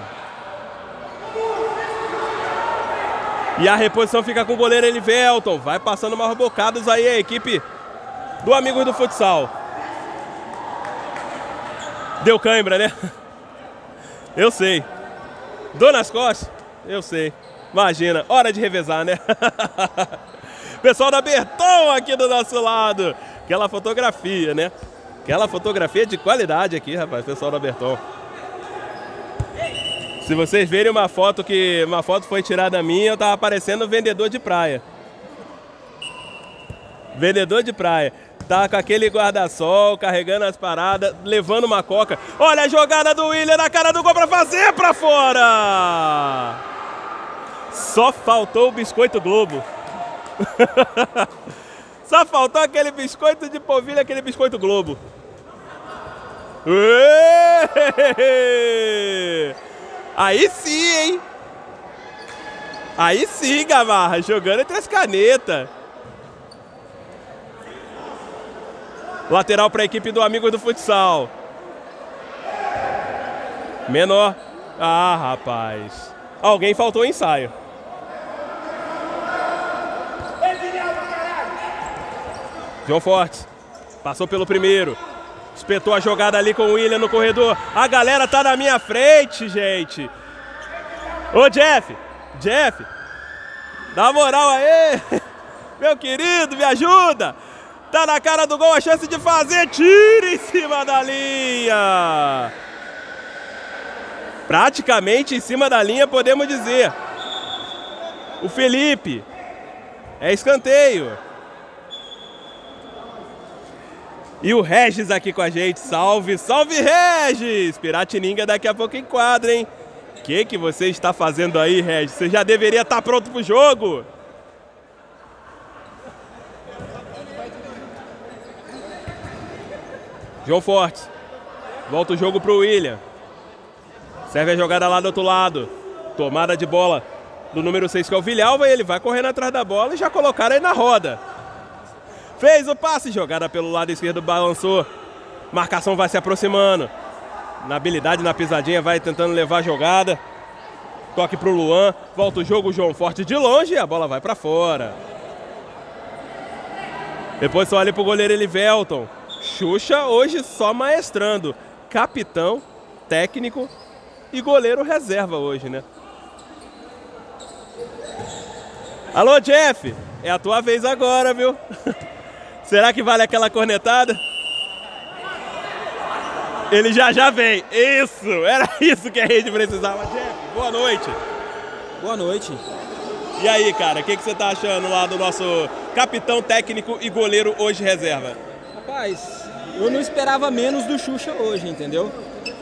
E a reposição fica com o goleiro Elivelton. Vai passando mais bocados aí a equipe do Amigos do Futsal. Deu cãibra, né? Eu sei. Dor nas costas? Eu sei. Imagina, hora de revezar, né? <laughs> Pessoal da Berton aqui do nosso lado. Aquela fotografia, né? Aquela fotografia de qualidade aqui, rapaz, pessoal da Berton. Se vocês verem uma foto que uma foto foi tirada minha, eu tava parecendo vendedor de praia. Vendedor de praia. Tá com aquele guarda-sol, carregando as paradas, levando uma coca. Olha a jogada do William na cara do gol pra fazer pra fora! Só faltou o biscoito Globo. <laughs> Só faltou aquele biscoito de polvilho, aquele biscoito Globo. <laughs> Aí sim, hein? Aí sim, Gamarra, jogando entre as canetas. Lateral para a equipe do Amigos do Futsal. Menor. Ah, rapaz. Alguém faltou ensaio. João Fortes. Passou pelo primeiro. Espetou a jogada ali com o William no corredor. A galera tá na minha frente, gente. Ô, Jeff. Jeff. Dá moral aí. <laughs> Meu querido, me ajuda. Tá na cara do gol a chance de fazer. Tiro em cima da linha. Praticamente em cima da linha, podemos dizer. O Felipe. É escanteio. E o Regis aqui com a gente. Salve, salve Regis! Piratininga daqui a pouco enquadra, hein? O que, que você está fazendo aí, Regis? Você já deveria estar pronto pro jogo. João Fortes. Volta o jogo para o William. Serve a jogada lá do outro lado. Tomada de bola do número 6, que é o Vilhalva. Ele vai correndo atrás da bola e já colocaram aí na roda. Fez o passe, jogada pelo lado esquerdo, balançou. Marcação vai se aproximando. Na habilidade, na pisadinha, vai tentando levar a jogada. Toque para o Luan. Volta o jogo, João Forte de longe e a bola vai para fora. Depois só olha para o goleiro Elivelton. Xuxa hoje só maestrando. Capitão, técnico e goleiro reserva hoje, né? Alô, Jeff! É a tua vez agora, viu? <laughs> Será que vale aquela cornetada? Ele já já vem. Isso! Era <laughs> isso que a rede precisava. Jeff, boa noite. Boa noite. E aí, cara, o que, que você tá achando lá do nosso capitão técnico e goleiro hoje reserva? Rapaz, eu não esperava menos do Xuxa hoje, entendeu?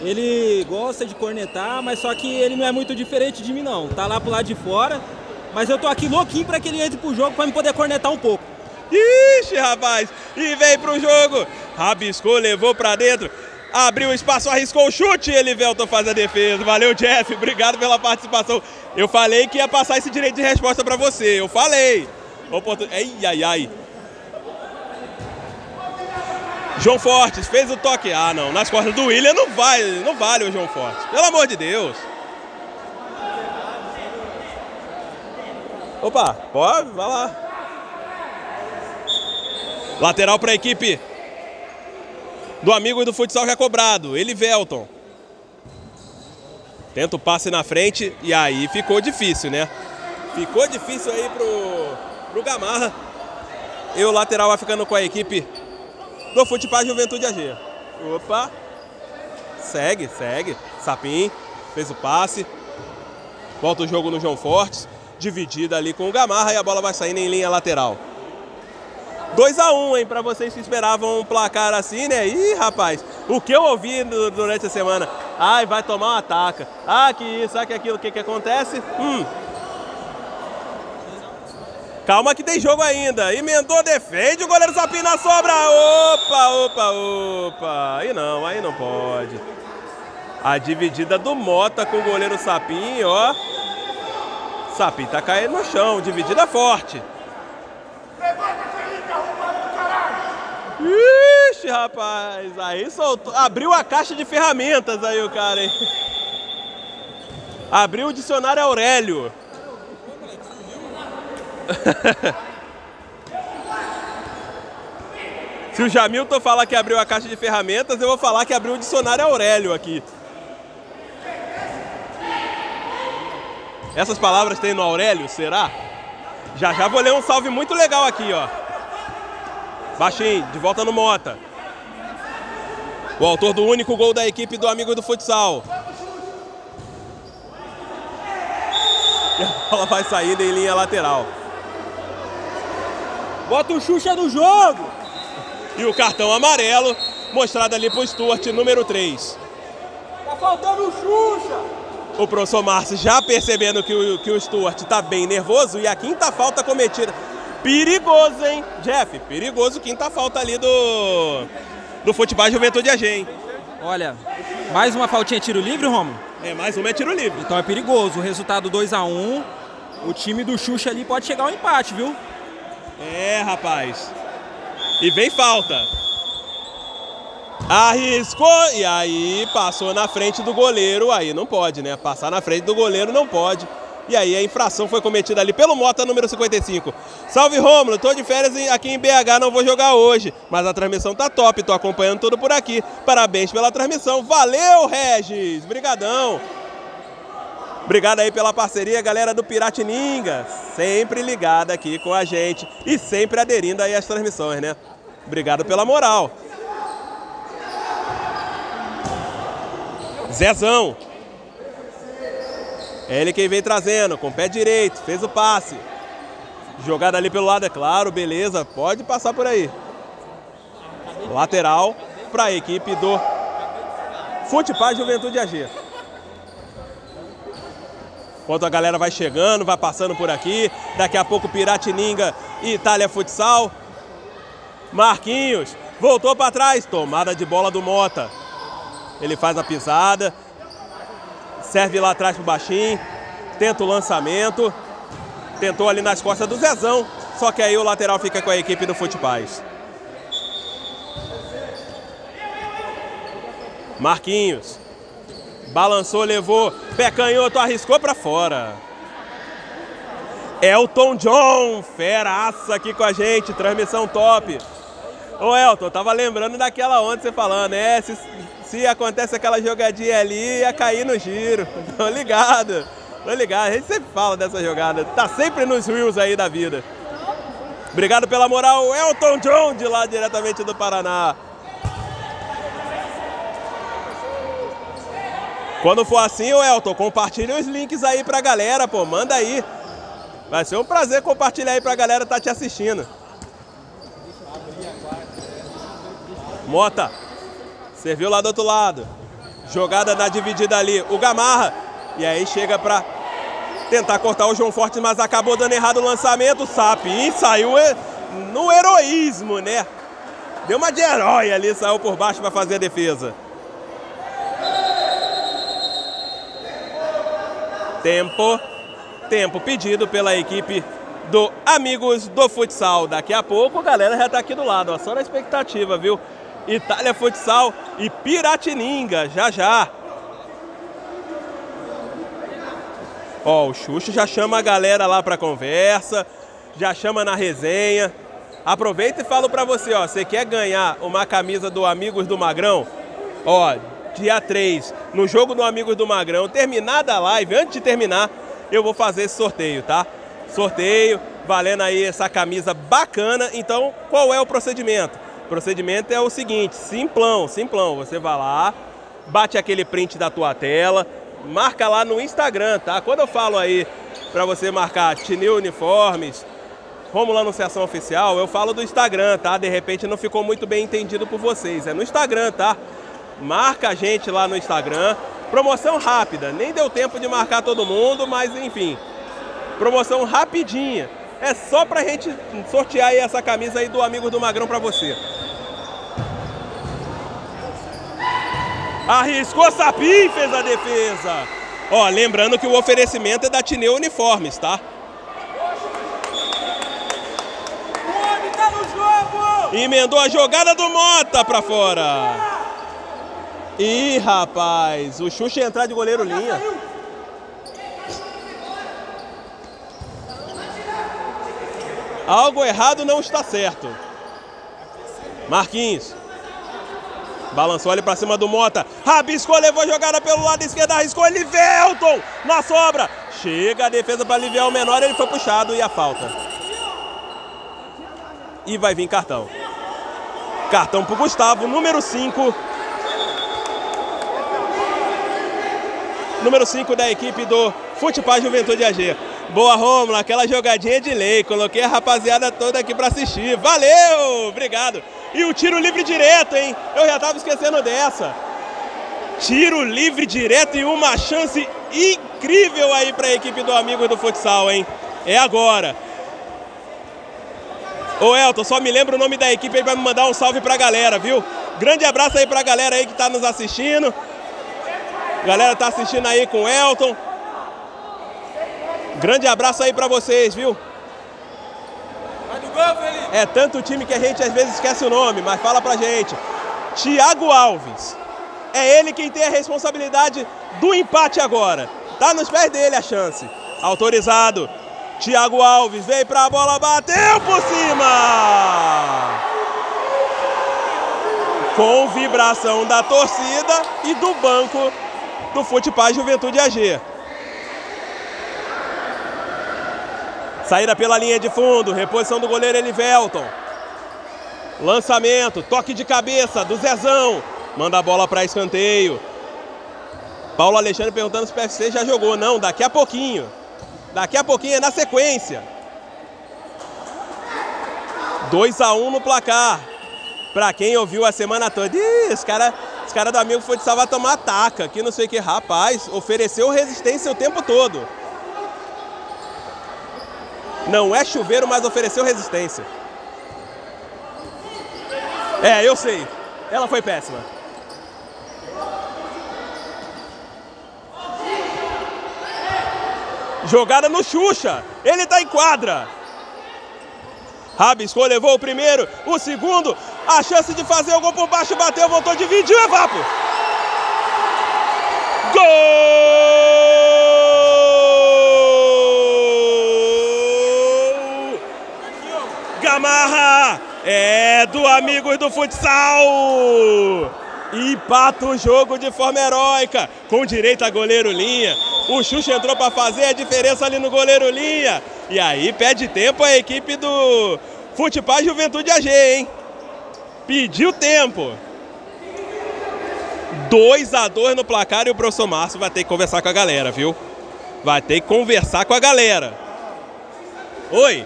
Ele gosta de cornetar, mas só que ele não é muito diferente de mim não. Tá lá pro lado de fora, mas eu tô aqui louquinho para que ele entre pro jogo para me poder cornetar um pouco. Ixi, rapaz! E vem pro jogo. Rabiscou, levou para dentro. Abriu espaço, arriscou o chute e Elivelton faz a defesa. Valeu, Jeff. Obrigado pela participação. Eu falei que ia passar esse direito de resposta para você. Eu falei. Oportun... Ai, ai, ai. João Fortes fez o toque. Ah, não. Nas costas do William não vai, não vale o João Fortes. Pelo amor de Deus. Opa, pode, vai lá. Lateral para a equipe do amigo do futsal já cobrado, Elivelton. Tenta o passe na frente e aí ficou difícil, né? Ficou difícil aí pro, pro Gamarra. E o lateral vai ficando com a equipe do Futebol Juventude AG. Opa! Segue, segue. Sapim fez o passe. Volta o jogo no João Fortes. Dividida ali com o Gamarra e a bola vai saindo em linha lateral. 2x1, um, hein, pra vocês que esperavam um placar assim, né? Ih, rapaz, o que eu ouvi durante a semana? Ai, vai tomar um ataca. Ah, que isso, ah, que aquilo, o que que acontece? Hum, Calma que tem jogo ainda. Emendou, defende, o goleiro Sapinho na sobra. Opa, opa, opa. Aí não, aí não pode. A dividida do Mota com o goleiro Sapinho, ó. Sapinho tá caindo no chão, dividida forte. Ixi, rapaz, aí soltou. Abriu a caixa de ferramentas aí o cara, hein? Abriu o dicionário Aurélio. <laughs> Se o Jamilton falar que abriu a caixa de ferramentas, eu vou falar que abriu o dicionário Aurélio aqui. Essas palavras tem no Aurélio, será? Já já vou ler um salve muito legal aqui, ó. Baixinho, de volta no Mota. O autor do único gol da equipe do Amigo do Futsal. E <laughs> a bola vai saindo em linha lateral. Bota o Xuxa no jogo! E o cartão amarelo mostrado ali pro Stuart, número 3. Tá faltando o Xuxa! O professor Márcio já percebendo que o, que o Stuart tá bem nervoso e a quinta falta cometida. Perigoso, hein? Jeff, perigoso quinta falta ali do, do Futebol Juventude AG, hein? Olha, mais uma faltinha tiro livre, Romo? É, mais uma é tiro livre. Então é perigoso. O resultado 2 a 1 um, o time do Xuxa ali pode chegar ao empate, viu? É, rapaz. E vem falta. Arriscou e aí passou na frente do goleiro. Aí não pode, né? Passar na frente do goleiro não pode. E aí a infração foi cometida ali pelo Mota, número 55. Salve Rômulo, tô de férias aqui em BH, não vou jogar hoje. Mas a transmissão tá top, tô acompanhando tudo por aqui. Parabéns pela transmissão. Valeu, Regis! Brigadão! Obrigado aí pela parceria, galera do Piratininga. Sempre ligada aqui com a gente e sempre aderindo aí às transmissões, né? Obrigado pela moral. Zezão. É ele quem vem trazendo, com o pé direito, fez o passe. Jogada ali pelo lado, é claro, beleza, pode passar por aí. Lateral para a equipe do Futebol Juventude AG. Enquanto a galera vai chegando, vai passando por aqui. Daqui a pouco Piratininga e Itália Futsal. Marquinhos voltou para trás. Tomada de bola do Mota. Ele faz a pisada. Serve lá atrás pro baixinho. Tenta o lançamento. Tentou ali nas costas do Zezão. Só que aí o lateral fica com a equipe do Futipaz. Marquinhos. Balançou, levou. Pé canhoto, arriscou para fora. Elton John, feraça aqui com a gente, transmissão top. Ô Elton, eu tava lembrando daquela ontem você falando, né? Se, se acontece aquela jogadinha ali, ia cair no giro. <laughs> Tô ligado, tô ligado. A gente sempre fala dessa jogada. Tá sempre nos reels aí da vida. Obrigado pela moral, Elton John, de lá diretamente do Paraná. Quando for assim, o Elton, compartilha os links aí pra galera, pô, manda aí. Vai ser um prazer compartilhar aí pra galera tá te assistindo. Mota, serviu lá do outro lado. Jogada na dividida ali, o Gamarra. E aí chega pra tentar cortar o João Forte, mas acabou dando errado o lançamento. Sapim saiu no heroísmo, né? Deu uma de herói ali, saiu por baixo para fazer a defesa. Tempo, tempo pedido pela equipe do Amigos do Futsal. Daqui a pouco a galera já tá aqui do lado, ó, só na expectativa, viu? Itália Futsal e Piratininga, já já. Ó, o Xuxa já chama a galera lá pra conversa, já chama na resenha. Aproveita e falo pra você, ó, você quer ganhar uma camisa do Amigos do Magrão? Ó, dia 3, no jogo do Amigos do Magrão, terminada a live, antes de terminar, eu vou fazer esse sorteio, tá? Sorteio, valendo aí essa camisa bacana. Então, qual é o procedimento? O procedimento é o seguinte, simplão, simplão. Você vai lá, bate aquele print da tua tela, marca lá no Instagram, tá? Quando eu falo aí para você marcar Tinil Uniformes, Romulo Anunciação Oficial, eu falo do Instagram, tá? De repente não ficou muito bem entendido por vocês. É no Instagram, tá? Marca a gente lá no Instagram. Promoção rápida, nem deu tempo de marcar todo mundo, mas enfim. Promoção rapidinha. É só pra gente sortear aí essa camisa aí do Amigo do Magrão pra você. Arriscou Sapim, fez a defesa. Ó, lembrando que o oferecimento é da Tineu Uniformes, tá? O homem tá no jogo! Emendou a jogada do Mota pra fora. Ih, rapaz, o Xuxa ia entrar de goleiro linha. Algo errado não está certo. Marquinhos. Balançou ali pra cima do Mota. Rabiscou, levou a jogada pelo lado esquerdo, arriscou ele, Velton na sobra. Chega a defesa para aliviar o menor, ele foi puxado e a falta. E vai vir cartão. Cartão pro Gustavo, número 5. Número 5 da equipe do Futebol Juventude AG. Boa, Romulo, aquela jogadinha de lei. Coloquei a rapaziada toda aqui para assistir. Valeu! Obrigado. E o tiro livre direto, hein? Eu já tava esquecendo dessa. Tiro livre direto e uma chance incrível aí para a equipe do amigo do futsal, hein? É agora. Ô Elton, só me lembra o nome da equipe aí para me mandar um salve pra galera, viu? Grande abraço aí pra galera aí que tá nos assistindo. Galera tá assistindo aí com o Elton. Grande abraço aí para vocês, viu? É tanto time que a gente às vezes esquece o nome, mas fala pra gente. Tiago Alves. É ele quem tem a responsabilidade do empate agora. Tá nos pés dele a chance. Autorizado. Tiago Alves veio pra bola, bateu por cima! Com vibração da torcida e do banco do Futebol Juventude AG. Saída pela linha de fundo, reposição do goleiro Elivelton. Lançamento, toque de cabeça do Zezão. Manda a bola para escanteio. Paulo Alexandre perguntando se o PFC já jogou. Não, daqui a pouquinho. Daqui a pouquinho é na sequência. 2 a 1 um no placar. Pra quem ouviu a semana toda. Ih, esse cara, esse cara do amigo foi de salvar tomar ataca. Que não sei o que. Rapaz, ofereceu resistência o tempo todo. Não é chuveiro, mas ofereceu resistência. É, eu sei. Ela foi péssima. Jogada no Xuxa. Ele tá em quadra. Rabiscou, levou o primeiro, o segundo. A chance de fazer o gol por baixo, bateu, voltou, dividiu, é vapo. Gol! Gamarra é do Amigos do Futsal. Empata o jogo de forma heróica, com direito a goleiro linha. O Xuxa entrou para fazer a diferença ali no goleiro linha. E aí pede tempo a equipe do Futebol Juventude AG, hein? Pediu tempo. 2 a 2 no placar e o professor Márcio vai ter que conversar com a galera, viu? Vai ter que conversar com a galera. Oi.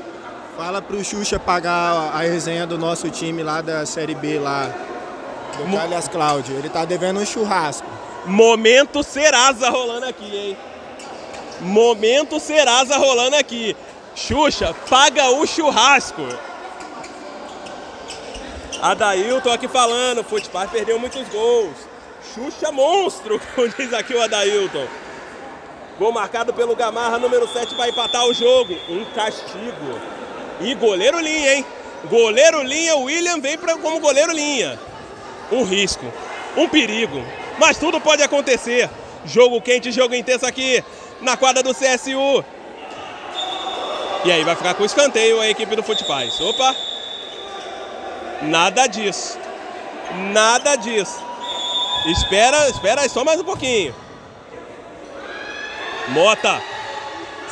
Fala pro Xuxa pagar a resenha do nosso time lá da Série B lá, do. Calhas Cláudio. Ele tá devendo um churrasco. Momento Serasa rolando aqui, hein? Momento Serasa rolando aqui. Xuxa, paga o churrasco. Adailton aqui falando, o Futebol perdeu muitos gols. Xuxa monstro, <laughs> como diz aqui o Adailton. Gol marcado pelo Gamarra, número 7, vai empatar o jogo. Um castigo. E goleiro linha, hein? Goleiro linha, William vem pra, como goleiro linha. Um risco, um perigo. Mas tudo pode acontecer. Jogo quente, jogo intenso aqui na quadra do CSU. E aí vai ficar com escanteio a equipe do Futepaz. Opa! Nada disso. Nada disso. Espera, espera só mais um pouquinho. Mota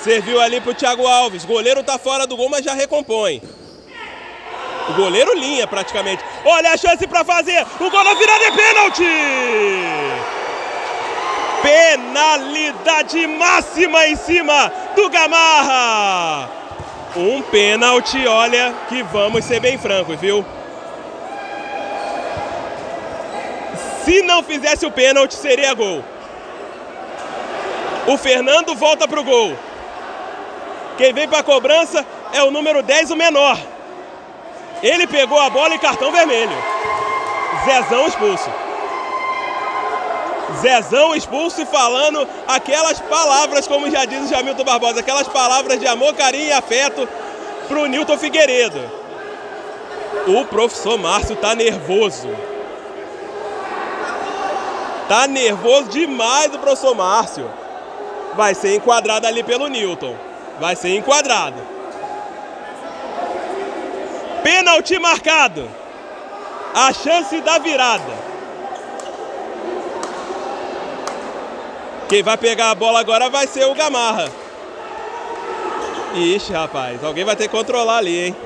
Serviu ali pro Thiago Alves. Goleiro tá fora do gol, mas já recompõe. O goleiro linha praticamente. Olha a chance para fazer. O gol na virada é pênalti! Penalidade máxima em cima do Gamarra. Um pênalti, olha, que vamos ser bem francos, viu? Se não fizesse o pênalti, seria gol. O Fernando volta pro gol. Quem vem para a cobrança é o número 10, o menor. Ele pegou a bola e cartão vermelho. Zezão expulso. Zezão expulso e falando aquelas palavras, como já diz o Jamilton Barbosa, aquelas palavras de amor, carinho e afeto para o Nilton Figueiredo. O professor Márcio tá nervoso. Tá nervoso demais o professor Márcio. Vai ser enquadrado ali pelo Newton. Vai ser enquadrado. Pênalti marcado. A chance da virada. Quem vai pegar a bola agora vai ser o Gamarra. Ixi, rapaz, alguém vai ter que controlar ali, hein?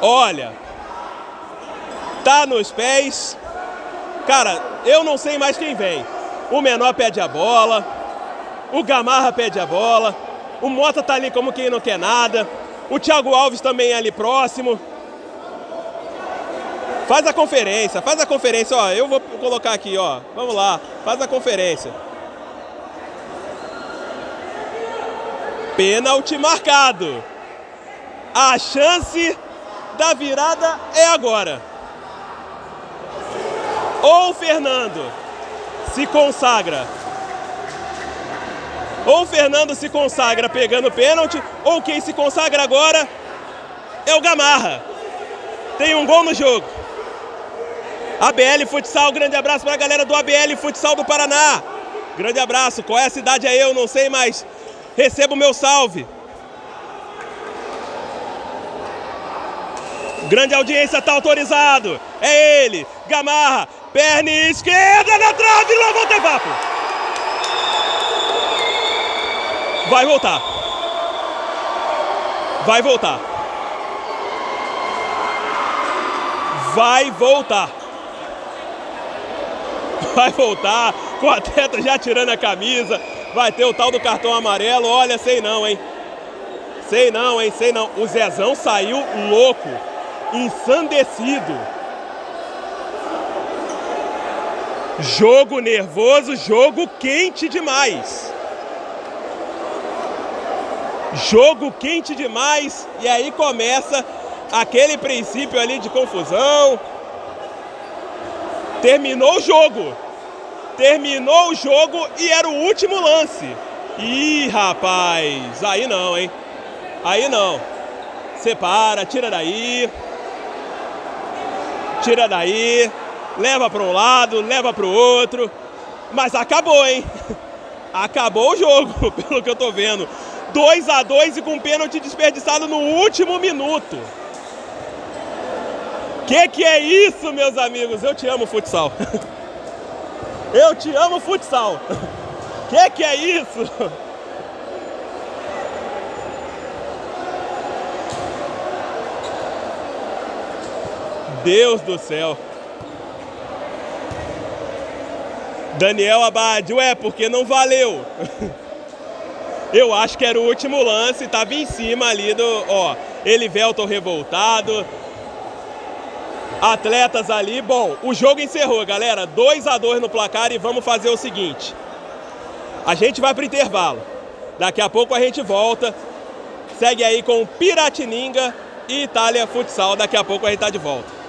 Olha, tá nos pés. Cara, eu não sei mais quem vem. O menor pede a bola, o Gamarra pede a bola, o Mota tá ali como quem não quer nada, o Thiago Alves também é ali próximo. Faz a conferência, faz a conferência, ó. Eu vou colocar aqui, ó. Vamos lá, faz a conferência. Pênalti marcado. A chance da virada é agora. Ou o Fernando se consagra. Ou o Fernando se consagra pegando pênalti, ou quem se consagra agora é o Gamarra. Tem um gol no jogo. ABL Futsal, grande abraço para a galera do ABL Futsal do Paraná. Grande abraço. Qual é a cidade é eu? Não sei, mas receba o meu salve. Grande audiência está autorizado. É ele, Gamarra, perna esquerda na trave, lá volta Vapo. Vai voltar. Vai voltar. Vai voltar vai voltar, com o atleta já tirando a camisa, vai ter o tal do cartão amarelo, olha, sei não, hein? Sei não, hein? Sei não. O Zezão saiu louco, ensandecido. Jogo nervoso, jogo quente demais. Jogo quente demais e aí começa aquele princípio ali de confusão, Terminou o jogo. Terminou o jogo e era o último lance. Ih, rapaz, aí não, hein? Aí não. Separa, tira daí. Tira daí. Leva para um lado, leva para o outro. Mas acabou, hein? <laughs> Acabou o jogo, <laughs> pelo que eu tô vendo. 2 a 2 e com pênalti desperdiçado no último minuto. Que que é isso, meus amigos? Eu te amo futsal. <laughs> Eu te amo futsal. <laughs> Que que é isso? <laughs> Deus do céu. Daniel Abad, ué, porque não valeu. Eu acho que era o último lance, tava em cima ali do, ó, Elivelton revoltado, atletas ali. Bom, o jogo encerrou, galera. 2 a 2 no placar e vamos fazer o seguinte. A gente vai para intervalo. Daqui a pouco a gente volta. Segue aí com Piratininga e Itália Futsal. Daqui a pouco a gente tá de volta.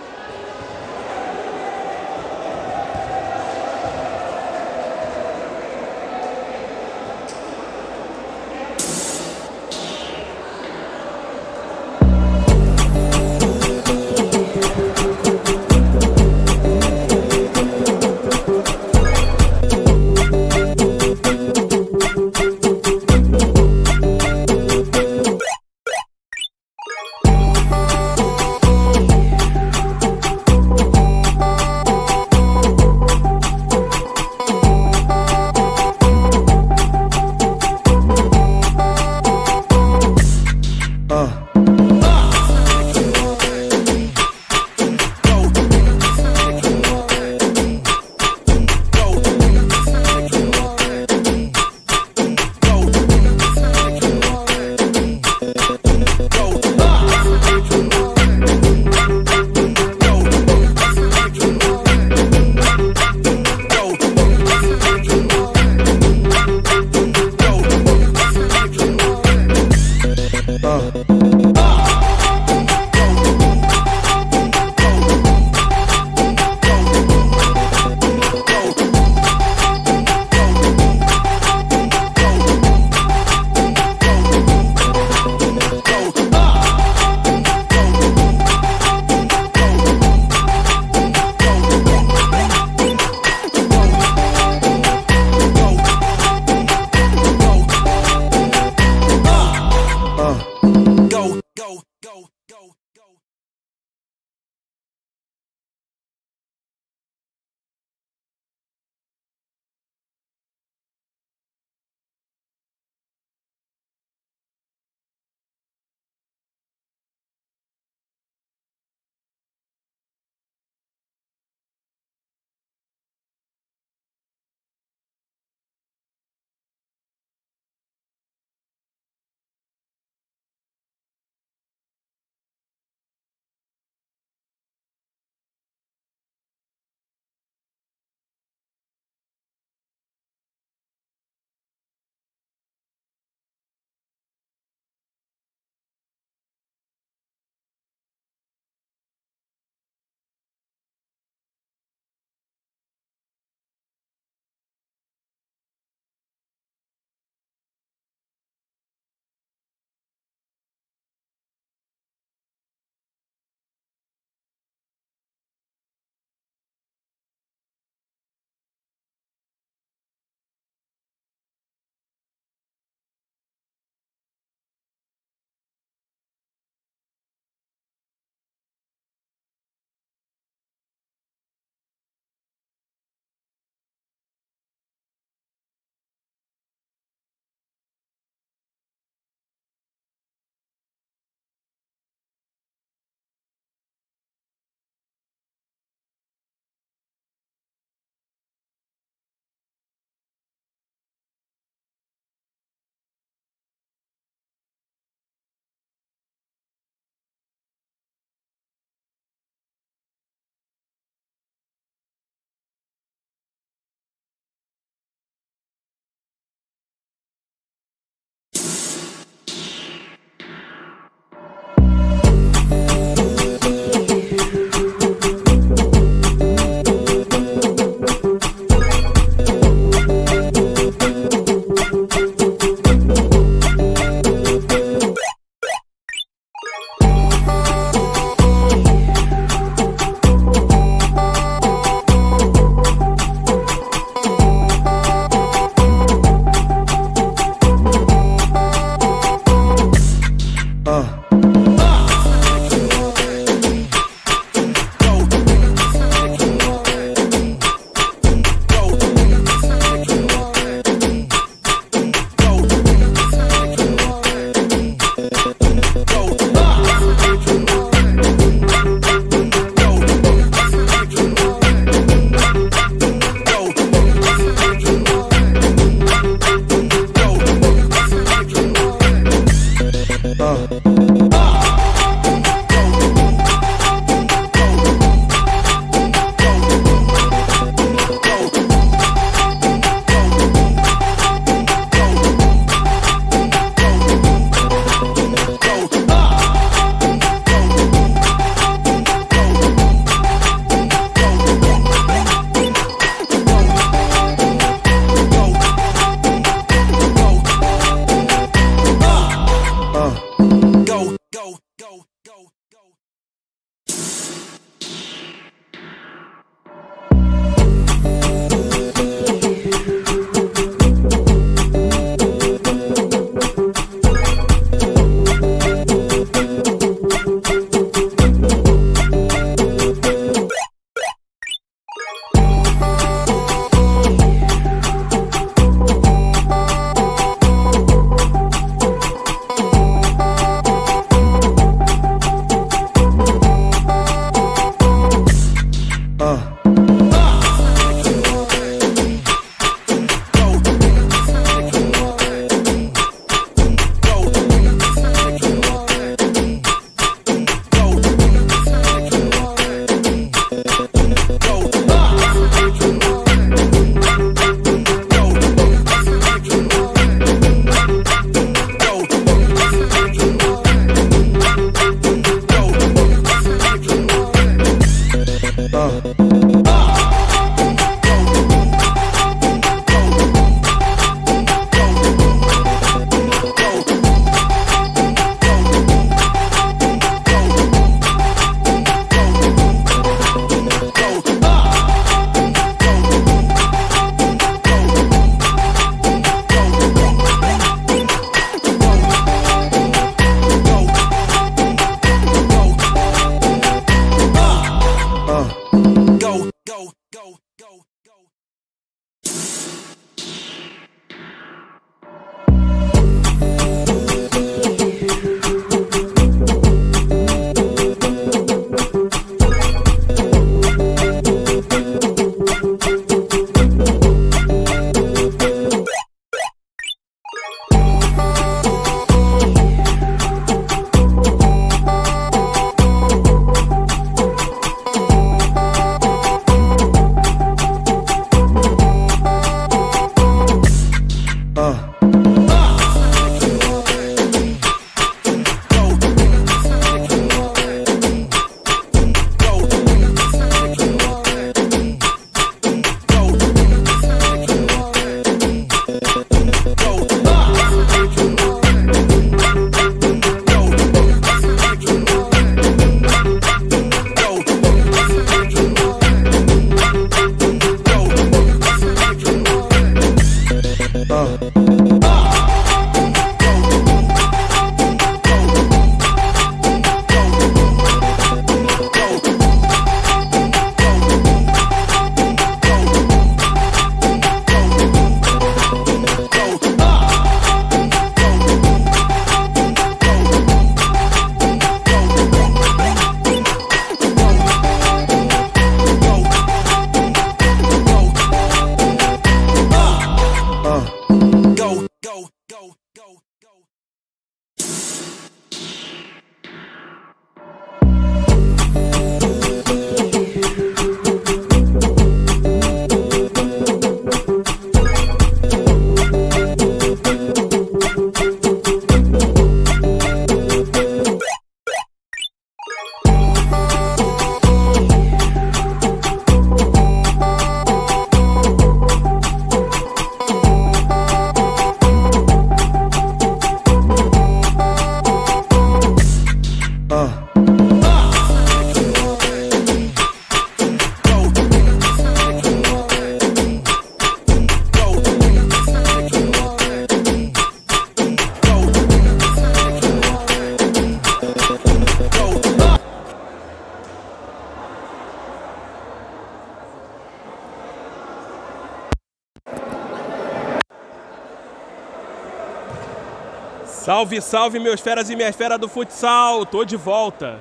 Salve, salve, meus feras e minhas feras do futsal. Tô de volta.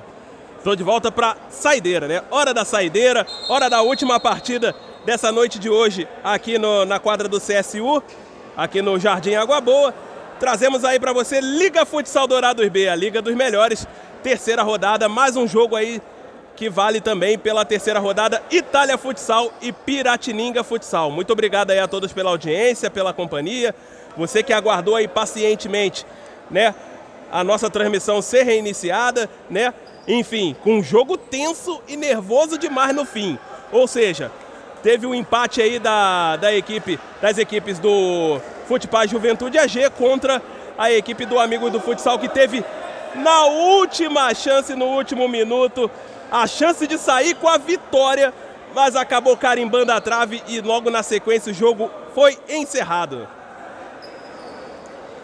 Tô de volta pra saideira, né? Hora da saideira, hora da última partida dessa noite de hoje aqui no- na quadra do CSU, aqui no Jardim Água Boa. Trazemos aí pra você Liga Futsal Dourados B, a Liga dos Melhores. Terceira rodada, mais um jogo aí que vale também pela terceira rodada Itália Futsal e Piratininga Futsal. Muito obrigado aí a todos pela audiência, pela companhia. Você que aguardou aí pacientemente, né, a nossa transmissão ser reiniciada, né? Enfim, com um jogo tenso e nervoso demais no fim. Ou seja, teve um empate aí da, da equipe, das equipes do Futebol Juventude AG contra a equipe do Amigo do Futsal que teve na última chance, no último minuto, a chance de sair com a vitória, mas acabou carimbando a trave e logo na sequência o jogo foi encerrado.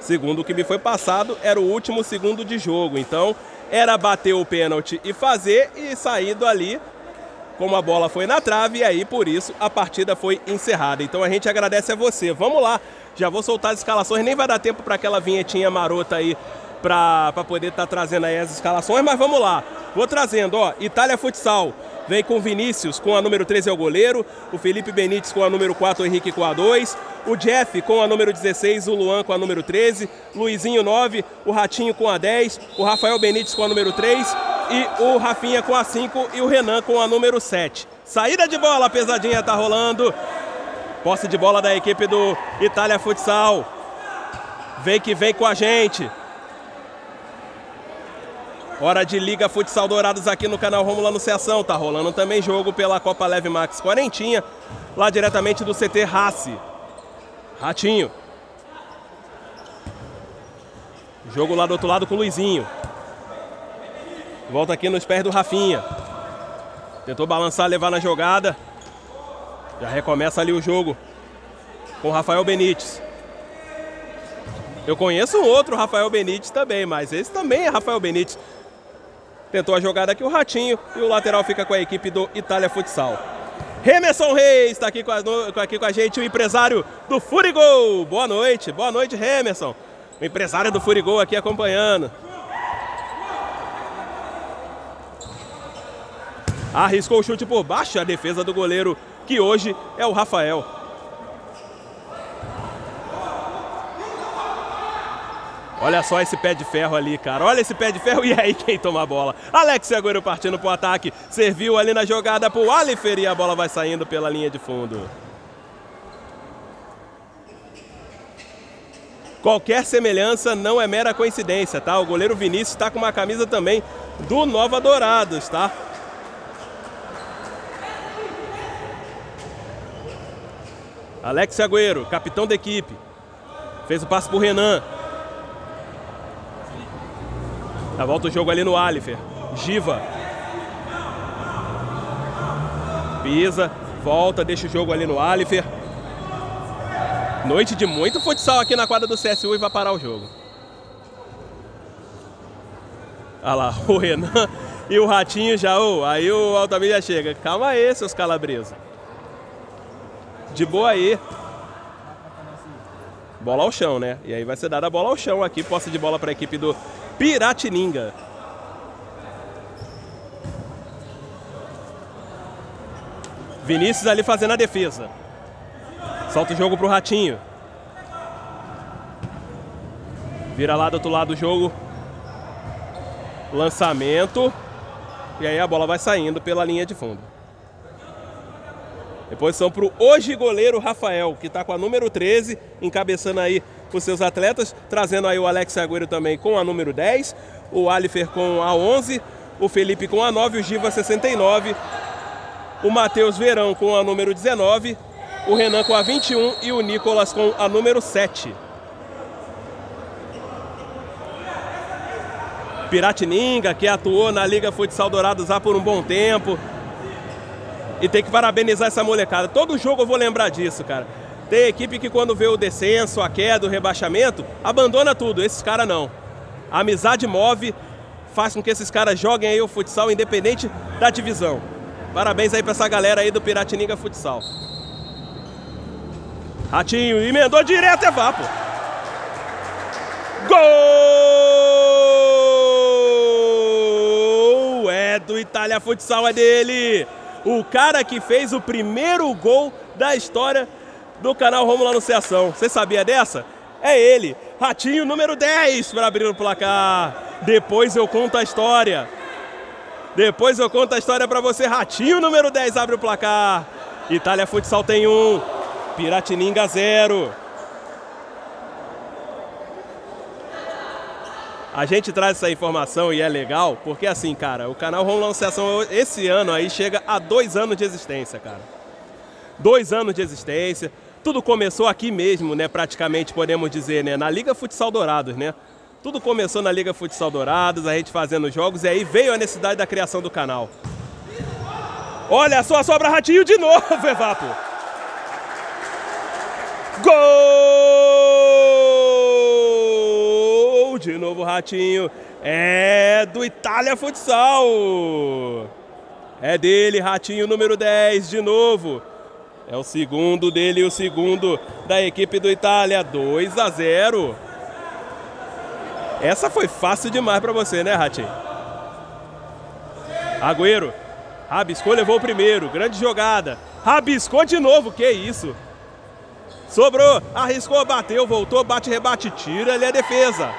Segundo o que me foi passado, era o último segundo de jogo, então era bater o pênalti e fazer e saído ali como a bola foi na trave e aí por isso a partida foi encerrada. Então a gente agradece a você. Vamos lá, já vou soltar as escalações, nem vai dar tempo para aquela vinhetinha marota aí para poder estar trazendo aí as escalações, mas vamos lá. Vou trazendo, ó, Itália Futsal. Vem com Vinícius com a número 13 é o goleiro, o Felipe Benítez com a número 4, o Henrique com a 2, o Jeff com a número 16, o Luan com a número 13, Luizinho 9, o Ratinho com a 10, o Rafael Benítez com a número 3 e o Rafinha com a 5 e o Renan com a número 7. Saída de bola, pesadinha tá rolando. Posse de bola da equipe do Itália Futsal. Vem que vem com a gente. Hora de Liga Futsal Dourados aqui no canal Romulo Anunciação. Tá rolando também jogo pela Copa Leve Max Quarentinha, lá diretamente do CT Race. Ratinho. Jogo lá do outro lado com o Luizinho. Volta aqui nos pés do Rafinha. Tentou balançar, levar na jogada. Já recomeça ali o jogo com o Rafael Benítez. Eu conheço um outro Rafael Benítez também, mas esse também é Rafael Benítez. Tentou a jogada aqui o Ratinho e o lateral fica com a equipe do Itália Futsal. Remerson Reis está aqui, aqui com a gente, o empresário do Furigol. Boa noite, boa noite, Remerson. O empresário do Furigol aqui acompanhando. Arriscou o chute por baixo, a defesa do goleiro, que hoje é o Rafael. Olha só esse pé de ferro ali, cara. Olha esse pé de ferro. <laughs> E aí quem toma a bola? Alex Agüero partindo pro ataque. Serviu ali na jogada pro Alifer e a bola vai saindo pela linha de fundo. Qualquer semelhança não é mera coincidência, tá? O goleiro Vinícius está com uma camisa também do Nova Dourados, tá? Alex Agüero, capitão da equipe. Fez o passe pro Renan. Já volta o jogo ali no Alifer. Giva. Pisa, volta, deixa o jogo ali no Alifer. Noite de muito futsal aqui na quadra do CSU e vai parar o jogo. Olha lá, <laughs> o Renan e o Ratinho já. ô, aí o Altamir já chega. Calma aí, seus calabresos. De boa aí. Bola ao chão, né? E aí vai ser dada a bola ao chão aqui. Posse de bola para a equipe do Piratininga. Vinícius ali fazendo a defesa. Solta o jogo pro Ratinho. Vira lá do outro lado do jogo. Lançamento. E aí a bola vai saindo pela linha de fundo. Depois são pro hoje goleiro Rafael, que está com a número 13, encabeçando aí os seus atletas, trazendo aí o Alex Agüero também com a número 10, o Alifer com a 11, o Felipe com a 9, o Giva 69, o Matheus Verão com a número 19, o Renan com a 21 e o Nicolas com a número 7. Piratininga, que atuou na Liga Futsal Dourados há por um bom tempo. E tem que parabenizar essa molecada. Todo jogo eu vou lembrar disso, cara. Tem equipe que quando vê o descenso, a queda, o rebaixamento, abandona tudo. Esses caras não. A amizade move, faz com que esses caras joguem aí o futsal independente da divisão. Parabéns aí pra essa galera aí do Piratininga Futsal. Ratinho emendou direto é vapo. Gol! É do Itália Futsal, é dele. O cara que fez o primeiro gol da história do canal Romulo Anunciação. Você sabia dessa? É ele, Ratinho número 10 para abrir o placar. Depois eu conto a história. Depois eu conto a história para você. Ratinho número 10 abre o placar. Itália Futsal tem um. Piratininga zero. A gente traz essa informação e é legal, porque assim, cara, o canal Romulo Anunciação esse ano aí chega a dois anos de existência, cara. Dois anos de existência. Tudo começou aqui mesmo, né? Praticamente podemos dizer, né? Na Liga Futsal Dourados, né? Tudo começou na Liga Futsal Dourados, a gente fazendo jogos, e aí veio a necessidade da criação do canal. Olha só, sobra ratinho de novo, <laughs> Evapo. Gol! De novo, Ratinho. É do Itália Futsal. É dele, Ratinho número 10, de novo. É o segundo dele e o segundo da equipe do Itália. 2 a 0. Essa foi fácil demais para você, né, Ratinho? Agüero. Rabiscou, levou o primeiro. Grande jogada. Rabiscou de novo, que isso? Sobrou, arriscou, bateu, voltou, bate, rebate, tira, ele é defesa.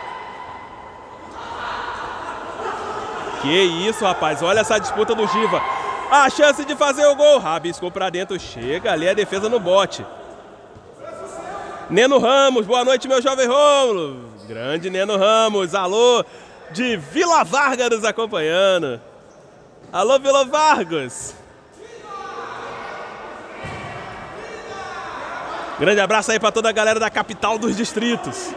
Que isso, rapaz, olha essa disputa do Giva. A chance de fazer o gol, rabiscou pra dentro, chega ali a defesa no bote. Neno Ramos, boa noite, meu jovem Rômulo. Grande Neno Ramos, alô, de Vila Vargas nos acompanhando. Alô, Vila Vargas. Grande abraço aí para toda a galera da capital dos distritos.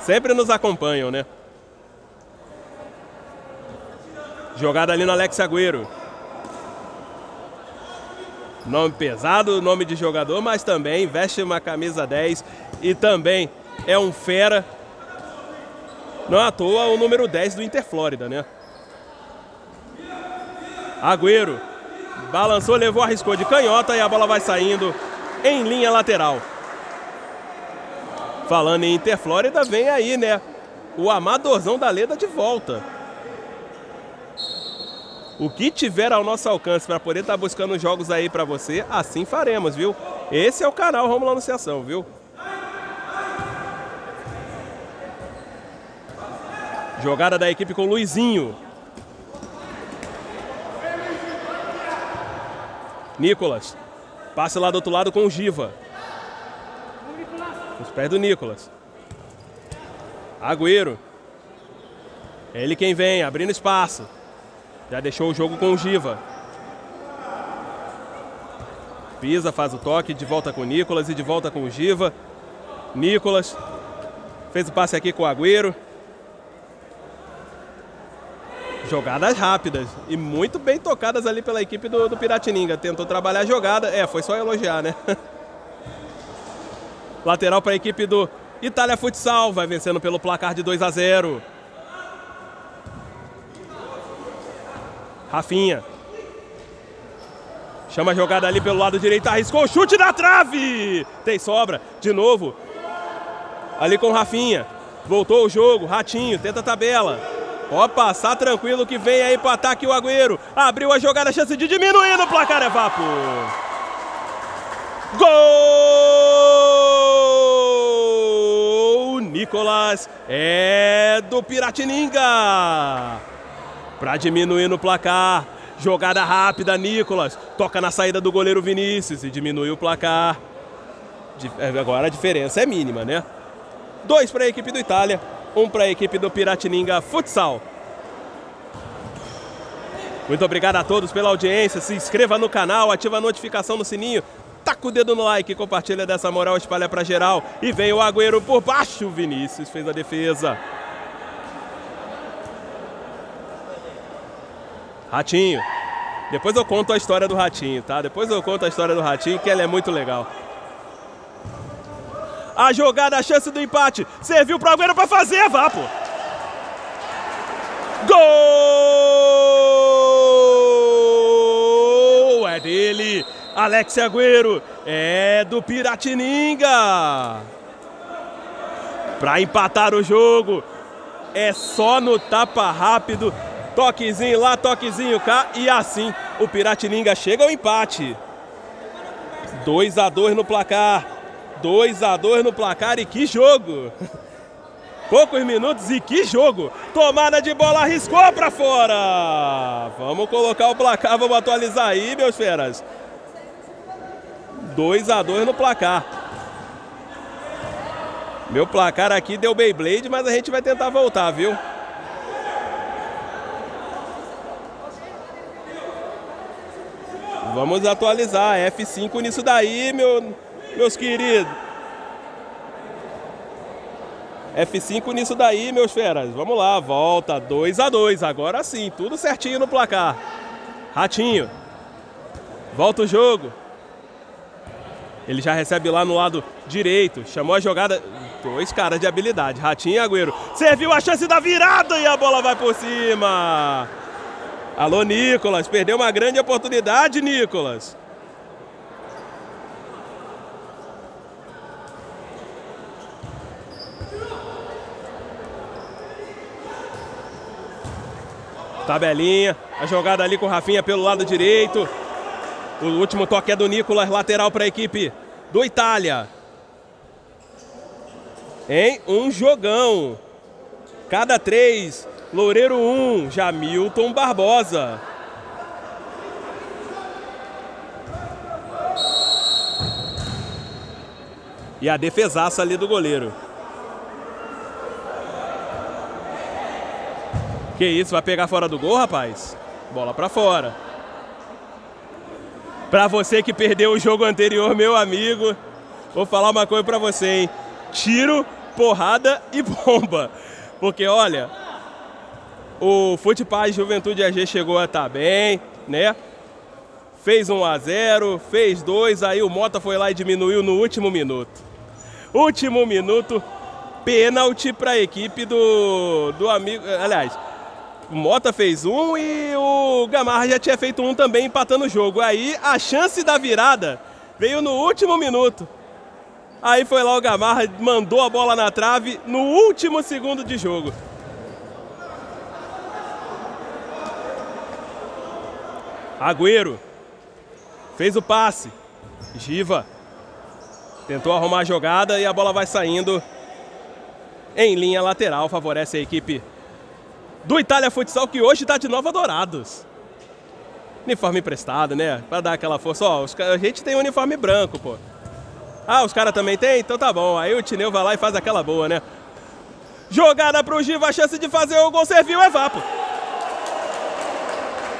Sempre nos acompanham, né? Jogada ali no Alex Agüero. Nome pesado, nome de jogador, mas também veste uma camisa 10 e também é um fera. Não à toa o número 10 do Interflórida, né? Agüero Balançou, levou, arriscou de canhota e a bola vai saindo em linha lateral. Falando em Interflórida, vem aí, né? O amadorzão da Leda de volta. O que tiver ao nosso alcance para poder estar tá buscando jogos aí para você, assim faremos, viu? Esse é o canal Romulo Anunciação, viu? Jogada da equipe com o Luizinho. Nicolas. Passe lá do outro lado com o Giva. Os pés do Nicolas. Agüero. É ele quem vem, abrindo espaço. Já deixou o jogo com o Giva. Pisa, faz o toque, de volta com o Nicolas e de volta com o Giva. Nicolas fez o passe aqui com o Agüero. Jogadas rápidas e muito bem tocadas ali pela equipe do, do Piratininga. Tentou trabalhar a jogada. É, foi só elogiar, né? <laughs> Lateral para a equipe do Itália Futsal. Vai vencendo pelo placar de 2 a 0. Rafinha. Chama a jogada ali pelo lado direito. Arriscou o chute da trave. Tem sobra. De novo. Ali com Rafinha. Voltou o jogo. Ratinho. Tenta a tabela. Pode passar tranquilo que vem aí para ataque o Agüero. Abriu a jogada, chance de diminuir no placar é vapo. Gol! Nicolas é do Piratininga. Para diminuir no placar. Jogada rápida, Nicolas. Toca na saída do goleiro Vinícius e diminui o placar. Agora a diferença é mínima, né? Dois para a equipe do Itália, um para a equipe do Piratininga Futsal. Muito obrigado a todos pela audiência. Se inscreva no canal, ativa a notificação no sininho, taca o dedo no like, compartilha dessa moral, espalha para geral. E vem o Agüero por baixo. Vinícius fez a defesa. Ratinho. Depois eu conto a história do Ratinho, tá? Depois eu conto a história do Ratinho, que ela é muito legal. A jogada, a chance do empate. Serviu para o Agüero para fazer, vá, pô. Gol! É dele, Alex Agüero. É do Piratininga. Para empatar o jogo. É só no tapa rápido. Toquezinho lá, toquezinho cá. E assim o Piratininga chega ao empate. 2 a 2 no placar. 2 a 2 no placar e que jogo! <laughs> Poucos minutos e que jogo! Tomada de bola, arriscou para fora! Vamos colocar o placar, vamos atualizar aí, meus feras. 2 a 2 no placar. Meu placar aqui deu Beyblade, mas a gente vai tentar voltar, viu? Vamos atualizar. F5 nisso daí, meu, meus queridos. F5 nisso daí, meus feras. Vamos lá, volta. 2 a 2 Agora sim, tudo certinho no placar. Ratinho. Volta o jogo. Ele já recebe lá no lado direito. Chamou a jogada. Dois caras de habilidade. Ratinho e Agüero. Serviu a chance da virada e a bola vai por cima. Alô, Nicolas. Perdeu uma grande oportunidade, Nicolas. Tabelinha, a jogada ali com o Rafinha pelo lado direito. O último toque é do Nicolas, lateral para a equipe do Itália. Em um jogão. Cada três. Loureiro 1, um, Jamilton Barbosa. E a defesaça ali do goleiro. Que isso, vai pegar fora do gol, rapaz? Bola para fora. Para você que perdeu o jogo anterior, meu amigo, vou falar uma coisa para você, hein? Tiro, porrada e <laughs> bomba. Porque olha, o Futebol Juventude AG chegou a estar tá bem, né? Fez 1 a 0, fez 2, aí o Mota foi lá e diminuiu no último minuto. Último minuto, pênalti para a equipe do, do amigo. Aliás, O Mota fez um e o Gamarra já tinha feito um também empatando o jogo. Aí a chance da virada veio no último minuto. Aí foi lá o Gamarra, mandou a bola na trave no último segundo de jogo. Agüero fez o passe. Giva tentou arrumar a jogada e a bola vai saindo em linha lateral. Favorece a equipe do Itália Futsal que hoje está de Nova Dourados. Uniforme emprestado, né? Para dar aquela força. Ó, a gente tem uniforme branco, pô. Ah, os caras também tem? Então tá bom. Aí o Tineu vai lá e faz aquela boa, né? Jogada pro Giva, a chance de fazer o gol serviu, é vapo.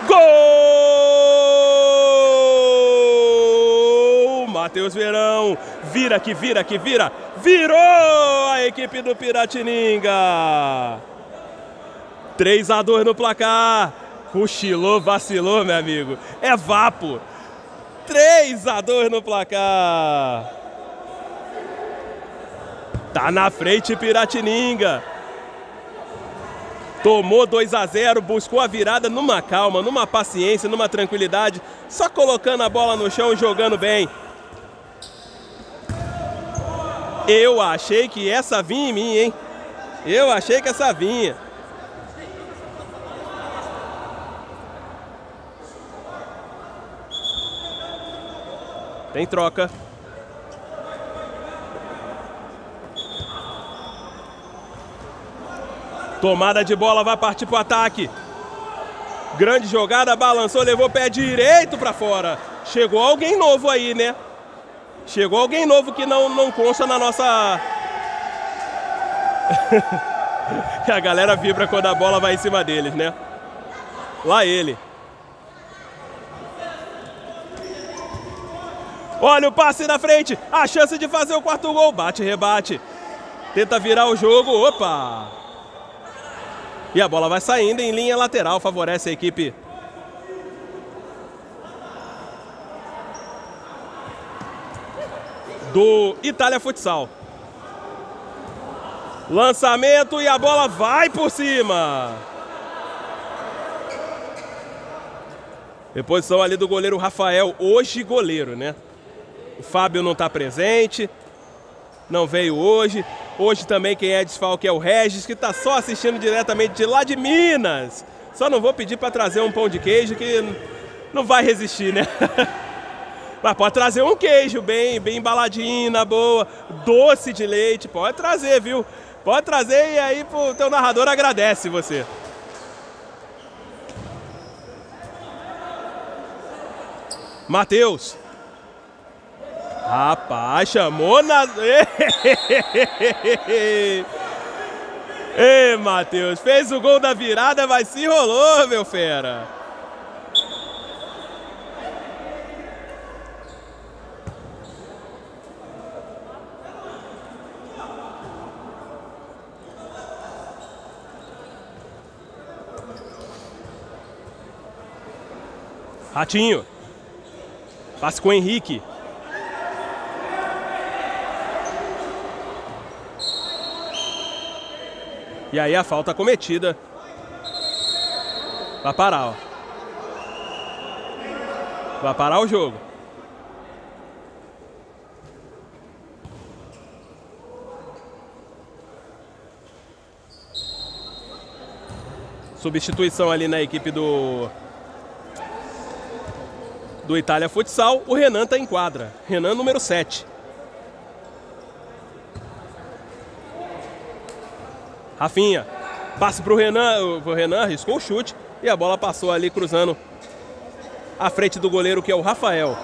Gol! Matheus Verão, vira que vira que vira, virou a equipe do Piratininga. 3 a 2 no placar. Cochilou, vacilou, meu amigo. É vapo. 3 a 2 no placar. Tá na frente Piratininga. Tomou 2 a 0, buscou a virada numa calma, numa paciência, numa tranquilidade, só colocando a bola no chão e jogando bem. Eu achei que essa vinha em mim, hein? Eu achei que essa vinha. Tem troca. Tomada de bola, vai partir para o ataque. Grande jogada, balançou, levou pé direito para fora. Chegou alguém novo aí, né? Chegou alguém novo que não, não consta na nossa. <laughs> a galera vibra quando a bola vai em cima deles, né? Lá ele. Olha o passe na frente, a chance de fazer o quarto gol. Bate, rebate. Tenta virar o jogo. Opa! E a bola vai saindo em linha lateral, favorece a equipe. Do Itália Futsal. Lançamento e a bola vai por cima. Reposição ali do goleiro Rafael, hoje goleiro, né? O Fábio não está presente, não veio hoje. Hoje também quem é desfalque é o Regis, que está só assistindo diretamente de lá de Minas. Só não vou pedir para trazer um pão de queijo que não vai resistir, né? <laughs> Mas pode trazer um queijo bem, bem embaladinho, na boa, doce de leite, pode trazer, viu? Pode trazer e aí o teu narrador agradece você. Matheus. Rapaz, chamou na. <laughs> Ei, Matheus, fez o gol da virada, mas se enrolou, meu fera. Ratinho. Passe com o Henrique. E aí a falta cometida. Vai parar, ó. Vai parar o jogo. Substituição ali na equipe do do Itália Futsal, o Renan está em quadra. Renan número 7. Rafinha, passe para o Renan, o Renan arriscou o chute e a bola passou ali cruzando à frente do goleiro que é o Rafael.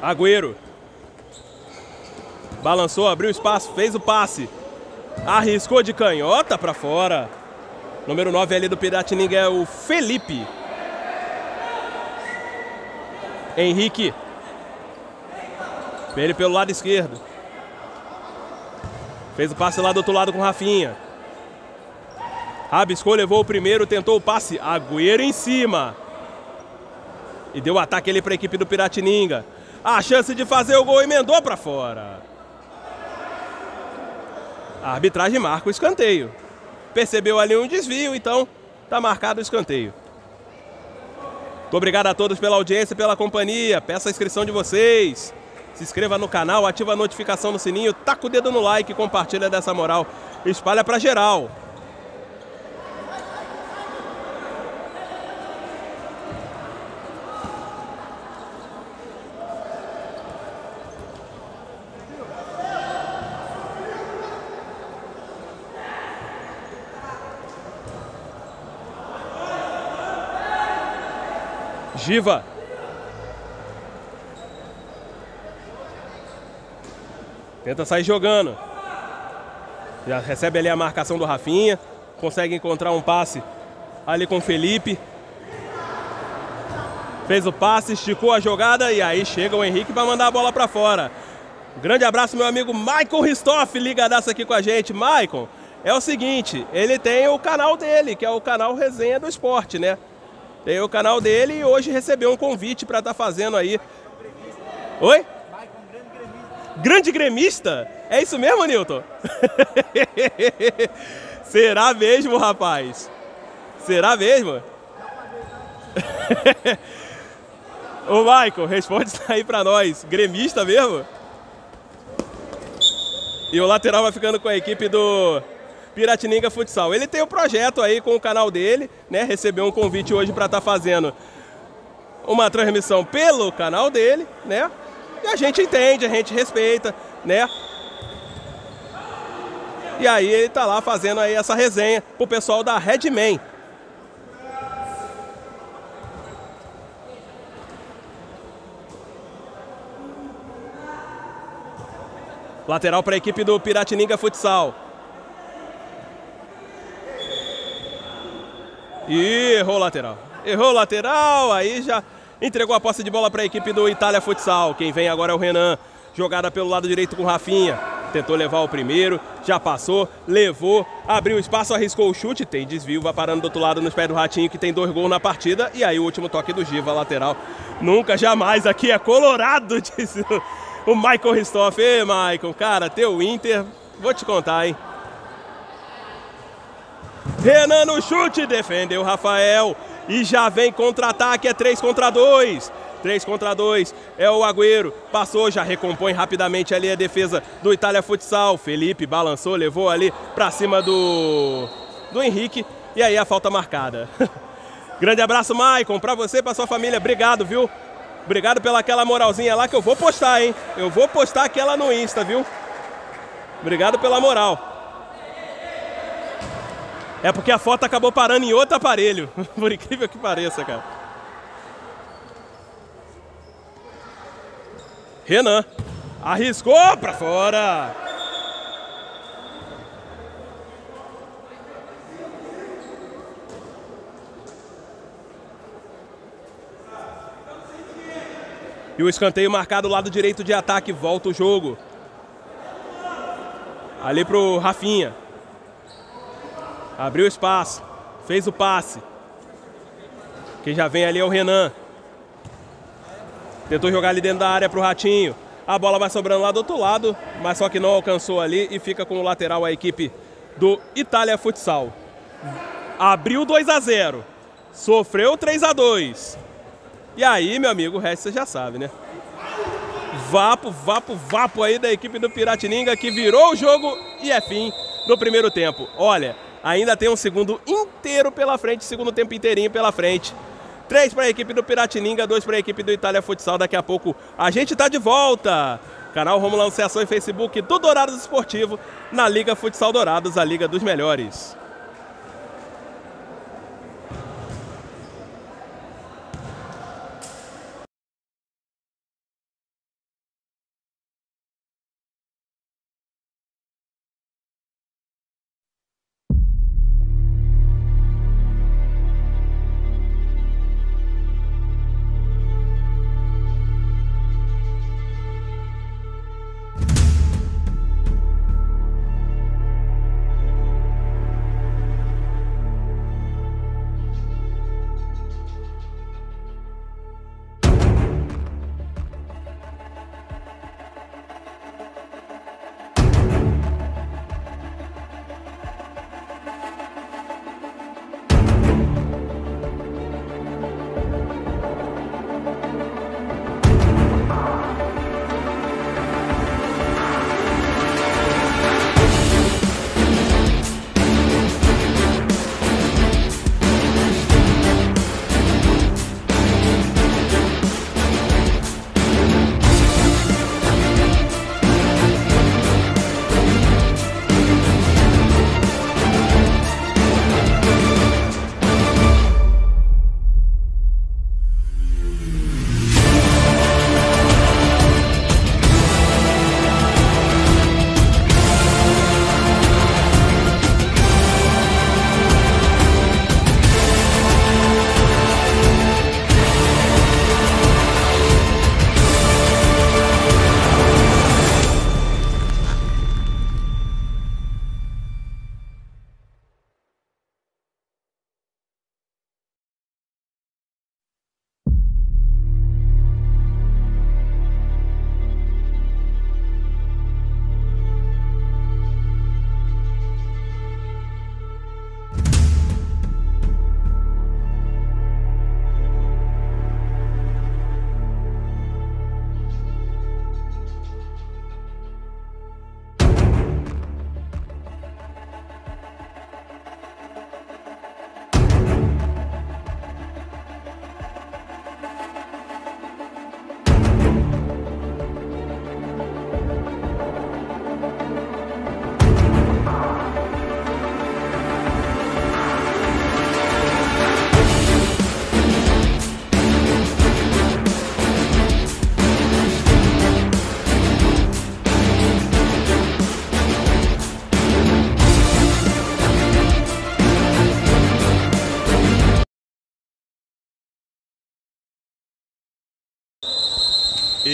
Agüero. Balançou, abriu espaço, fez o passe. Arriscou de canhota para fora. Número 9 ali do Piratininga é o Felipe. Henrique. Ele pelo lado esquerdo. Fez o passe lá do outro lado com Rafinha. Rabiscou, levou o primeiro, tentou o passe. Agüero em cima. E deu ataque ali para a equipe do Piratininga. A chance de fazer o gol emendou para fora. A arbitragem marca o escanteio. Percebeu ali um desvio, então está marcado o escanteio. Muito obrigado a todos pela audiência, pela companhia. Peço a inscrição de vocês. Se inscreva no canal, ativa a notificação no sininho, taca o dedo no like, compartilha dessa moral. Espalha para geral. Giva. Tenta sair jogando. Já recebe ali a marcação do Rafinha. Consegue encontrar um passe ali com o Felipe. Fez o passe, esticou a jogada e aí chega o Henrique para mandar a bola para fora. Um grande abraço, meu amigo Michael Ristoff, ligadaço aqui com a gente. Michael, é o seguinte, ele tem o canal dele, que é o canal Resenha do Esporte, né? Tem o canal dele e hoje recebeu um convite para estar tá fazendo aí. Oi? Grande gremista? É isso mesmo, Nilton? <laughs> Será mesmo, rapaz? Será mesmo? <laughs> Ô, Michael, responde isso aí pra nós. Gremista mesmo? E o lateral vai ficando com a equipe do Piratininga Futsal. Ele tem um projeto aí com o canal dele, né? Recebeu um convite hoje para estar tá fazendo uma transmissão pelo canal dele, né? E a gente entende, a gente respeita, né? E aí ele tá lá fazendo aí essa resenha pro pessoal da Redman. Lateral para a equipe do Piratininga Futsal. E errou o lateral. Errou o lateral, aí já entregou a posse de bola para a equipe do Itália Futsal. Quem vem agora é o Renan. Jogada pelo lado direito com Rafinha. Tentou levar o primeiro, já passou, levou, abriu espaço, arriscou o chute, tem desvio, vai parando do outro lado nos pés do Ratinho, que tem dois gols na partida. E aí o último toque do Giva, lateral. Nunca, jamais, aqui é colorado, <laughs> disse o Michael Ristoff. Ê, Michael, cara, teu Inter, vou te contar, hein? Renan no chute, defendeu Rafael. E já vem contra-ataque, é 3 contra 2. 3 contra 2 é o Agüero. Passou, já recompõe rapidamente ali a defesa do Itália Futsal. Felipe balançou, levou ali para cima do, do Henrique. E aí a falta marcada. <laughs> Grande abraço, Maicon, para você e para sua família. Obrigado, viu? Obrigado pela aquela moralzinha lá que eu vou postar, hein? Eu vou postar aquela no Insta, viu? Obrigado pela moral. É porque a foto acabou parando em outro aparelho. <laughs> Por incrível que pareça, cara. Renan. Arriscou para fora. E o escanteio marcado lado direito de ataque. Volta o jogo. Ali pro Rafinha. Abriu espaço. Fez o passe. Quem já vem ali é o Renan. Tentou jogar ali dentro da área para o Ratinho. A bola vai sobrando lá do outro lado, mas só que não alcançou ali e fica com o lateral a equipe do Itália Futsal. Abriu 2 a 0. Sofreu 3 a 2. E aí, meu amigo, o resto você já sabe, né? Vapo, vapo, vapo aí da equipe do Piratininga que virou o jogo e é fim do primeiro tempo. Olha, ainda tem um segundo inteiro pela frente, segundo tempo inteirinho pela frente. Três para a equipe do Piratininga, dois para a equipe do Itália Futsal. Daqui a pouco a gente está de volta. Canal Romulo Anunciação e Facebook do Dourados Esportivo na Liga Futsal Dourados, a Liga dos Melhores.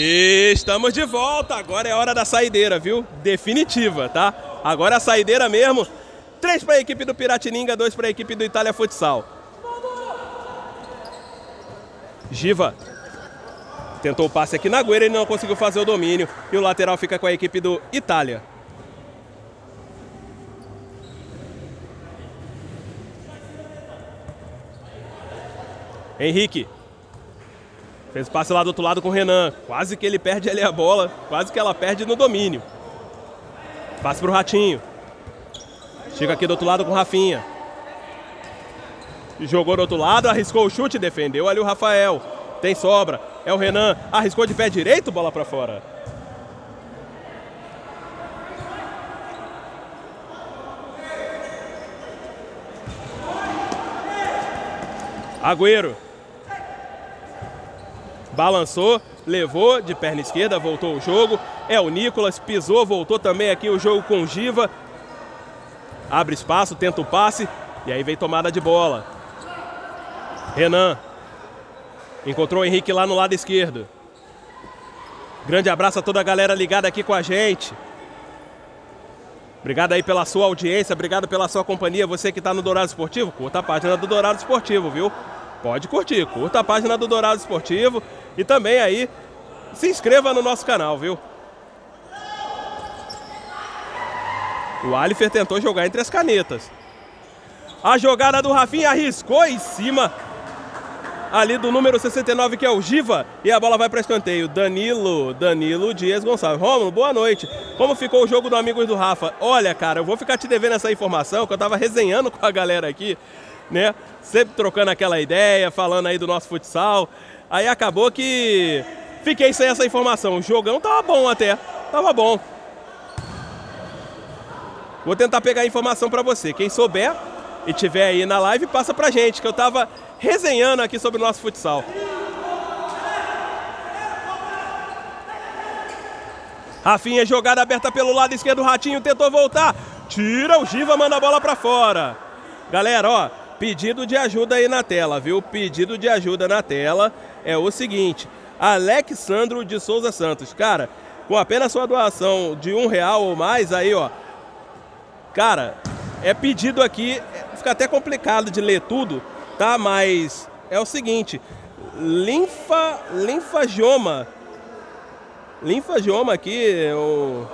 E estamos de volta. Agora é hora da saideira, viu? Definitiva, tá? Agora é a saideira mesmo. Três para a equipe do Piratininga, dois para a equipe do Itália Futsal. Giva tentou o passe aqui na goeira, ele não conseguiu fazer o domínio. E o lateral fica com a equipe do Itália. Henrique Fez passe lá do outro lado com o Renan. Quase que ele perde ali a bola. Quase que ela perde no domínio. Passe pro Ratinho. Chega aqui do outro lado com o Rafinha. Jogou do outro lado, arriscou o chute, defendeu ali o Rafael. Tem sobra. É o Renan. Arriscou de pé direito, bola para fora. Agüero. Balançou, levou de perna esquerda, voltou o jogo. É o Nicolas, pisou, voltou também aqui o jogo com Giva. Abre espaço, tenta o passe e aí vem tomada de bola. Renan encontrou o Henrique lá no lado esquerdo. Grande abraço a toda a galera ligada aqui com a gente. Obrigado aí pela sua audiência, obrigado pela sua companhia. Você que está no Dourado Esportivo, curta a página do Dourado Esportivo, viu? Pode curtir, curta a página do Dourado Esportivo e também aí se inscreva no nosso canal, viu? O Alifer tentou jogar entre as canetas. A jogada do Rafinha arriscou em cima ali do número 69, que é o Giva, e a bola vai para escanteio. Danilo, Danilo Dias Gonçalves. Romulo, boa noite. Como ficou o jogo do Amigos do Rafa? Olha, cara, eu vou ficar te devendo essa informação, que eu tava resenhando <laughs> com a galera aqui, né? Sempre trocando aquela ideia, falando aí do nosso futsal. Aí acabou que fiquei sem essa informação. O jogão tava bom até, tava bom. Vou tentar pegar a informação para você. Quem souber e tiver aí na live, passa pra gente, que eu tava resenhando aqui sobre o nosso futsal. Rafinha, jogada aberta pelo lado esquerdo, Ratinho tentou voltar. Tira o Giva, manda a bola para fora. Galera, ó, pedido de ajuda aí na tela, viu? Pedido de ajuda na tela é o seguinte: Alexandro de Souza Santos. Cara, com apenas sua doação de um real ou mais, aí, ó. Cara, é pedido aqui, fica até complicado de ler tudo, tá? Mas é o seguinte: linfa, linfagioma. Linfagioma aqui,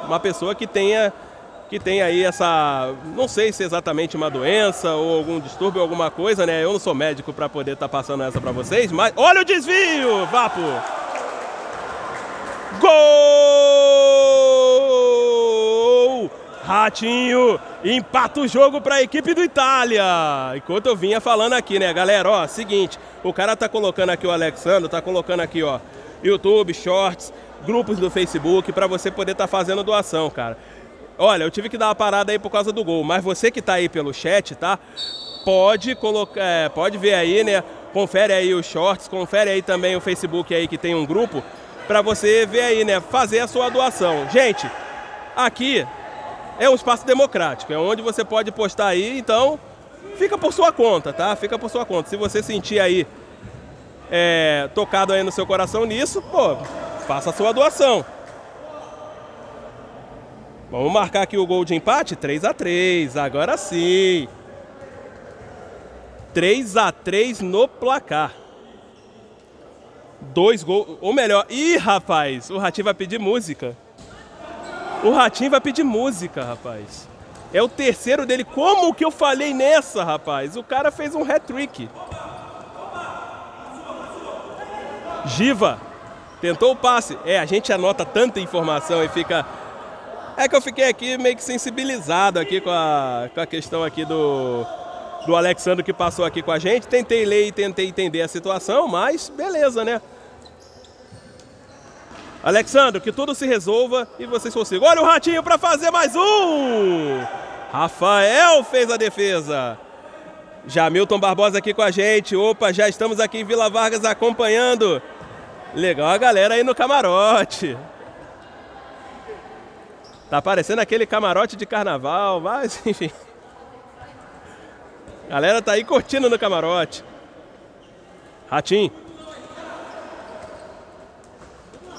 uma pessoa que tenha que tem aí essa, não sei se é exatamente uma doença ou algum distúrbio, alguma coisa, né? Eu não sou médico para poder estar tá passando essa para vocês, mas olha o desvio, Vapo. Gol! Ratinho empata o jogo para a equipe do Itália. Enquanto eu vinha falando aqui, né, galera, ó, seguinte, o cara tá colocando aqui o Alexandre, tá colocando aqui, ó, YouTube, Shorts, grupos do Facebook para você poder estar tá fazendo doação, cara. Olha, eu tive que dar uma parada aí por causa do gol, mas você que está aí pelo chat, tá? Pode colocar, é, pode ver aí, né? Confere aí os shorts, confere aí também o Facebook aí que tem um grupo para você ver aí, né? Fazer a sua doação. Gente, aqui é um espaço democrático, é onde você pode postar aí, então fica por sua conta, tá? Fica por sua conta. Se você sentir aí é, tocado aí no seu coração nisso, pô, faça a sua doação. Vamos marcar aqui o gol de empate? 3 a 3 agora sim. 3 a 3 no placar. Dois gols, ou melhor, ih, rapaz, o Ratinho vai pedir música. O Ratinho vai pedir música, rapaz. É o terceiro dele. Como que eu falhei nessa, rapaz? O cara fez um hat-trick. Giva tentou o passe. É, a gente anota tanta informação e fica é que eu fiquei aqui meio que sensibilizado aqui com a, com a questão aqui do, do Alexandre que passou aqui com a gente. Tentei ler e tentei entender a situação, mas beleza, né? Alexandre, que tudo se resolva e vocês consigam. Olha o Ratinho para fazer mais um! Rafael fez a defesa. Jamilton Barbosa aqui com a gente. Opa, já estamos aqui em Vila Vargas acompanhando. Legal a galera aí no camarote. Tá parecendo aquele camarote de carnaval, mas <laughs> enfim. A galera tá aí curtindo no camarote. Ratinho.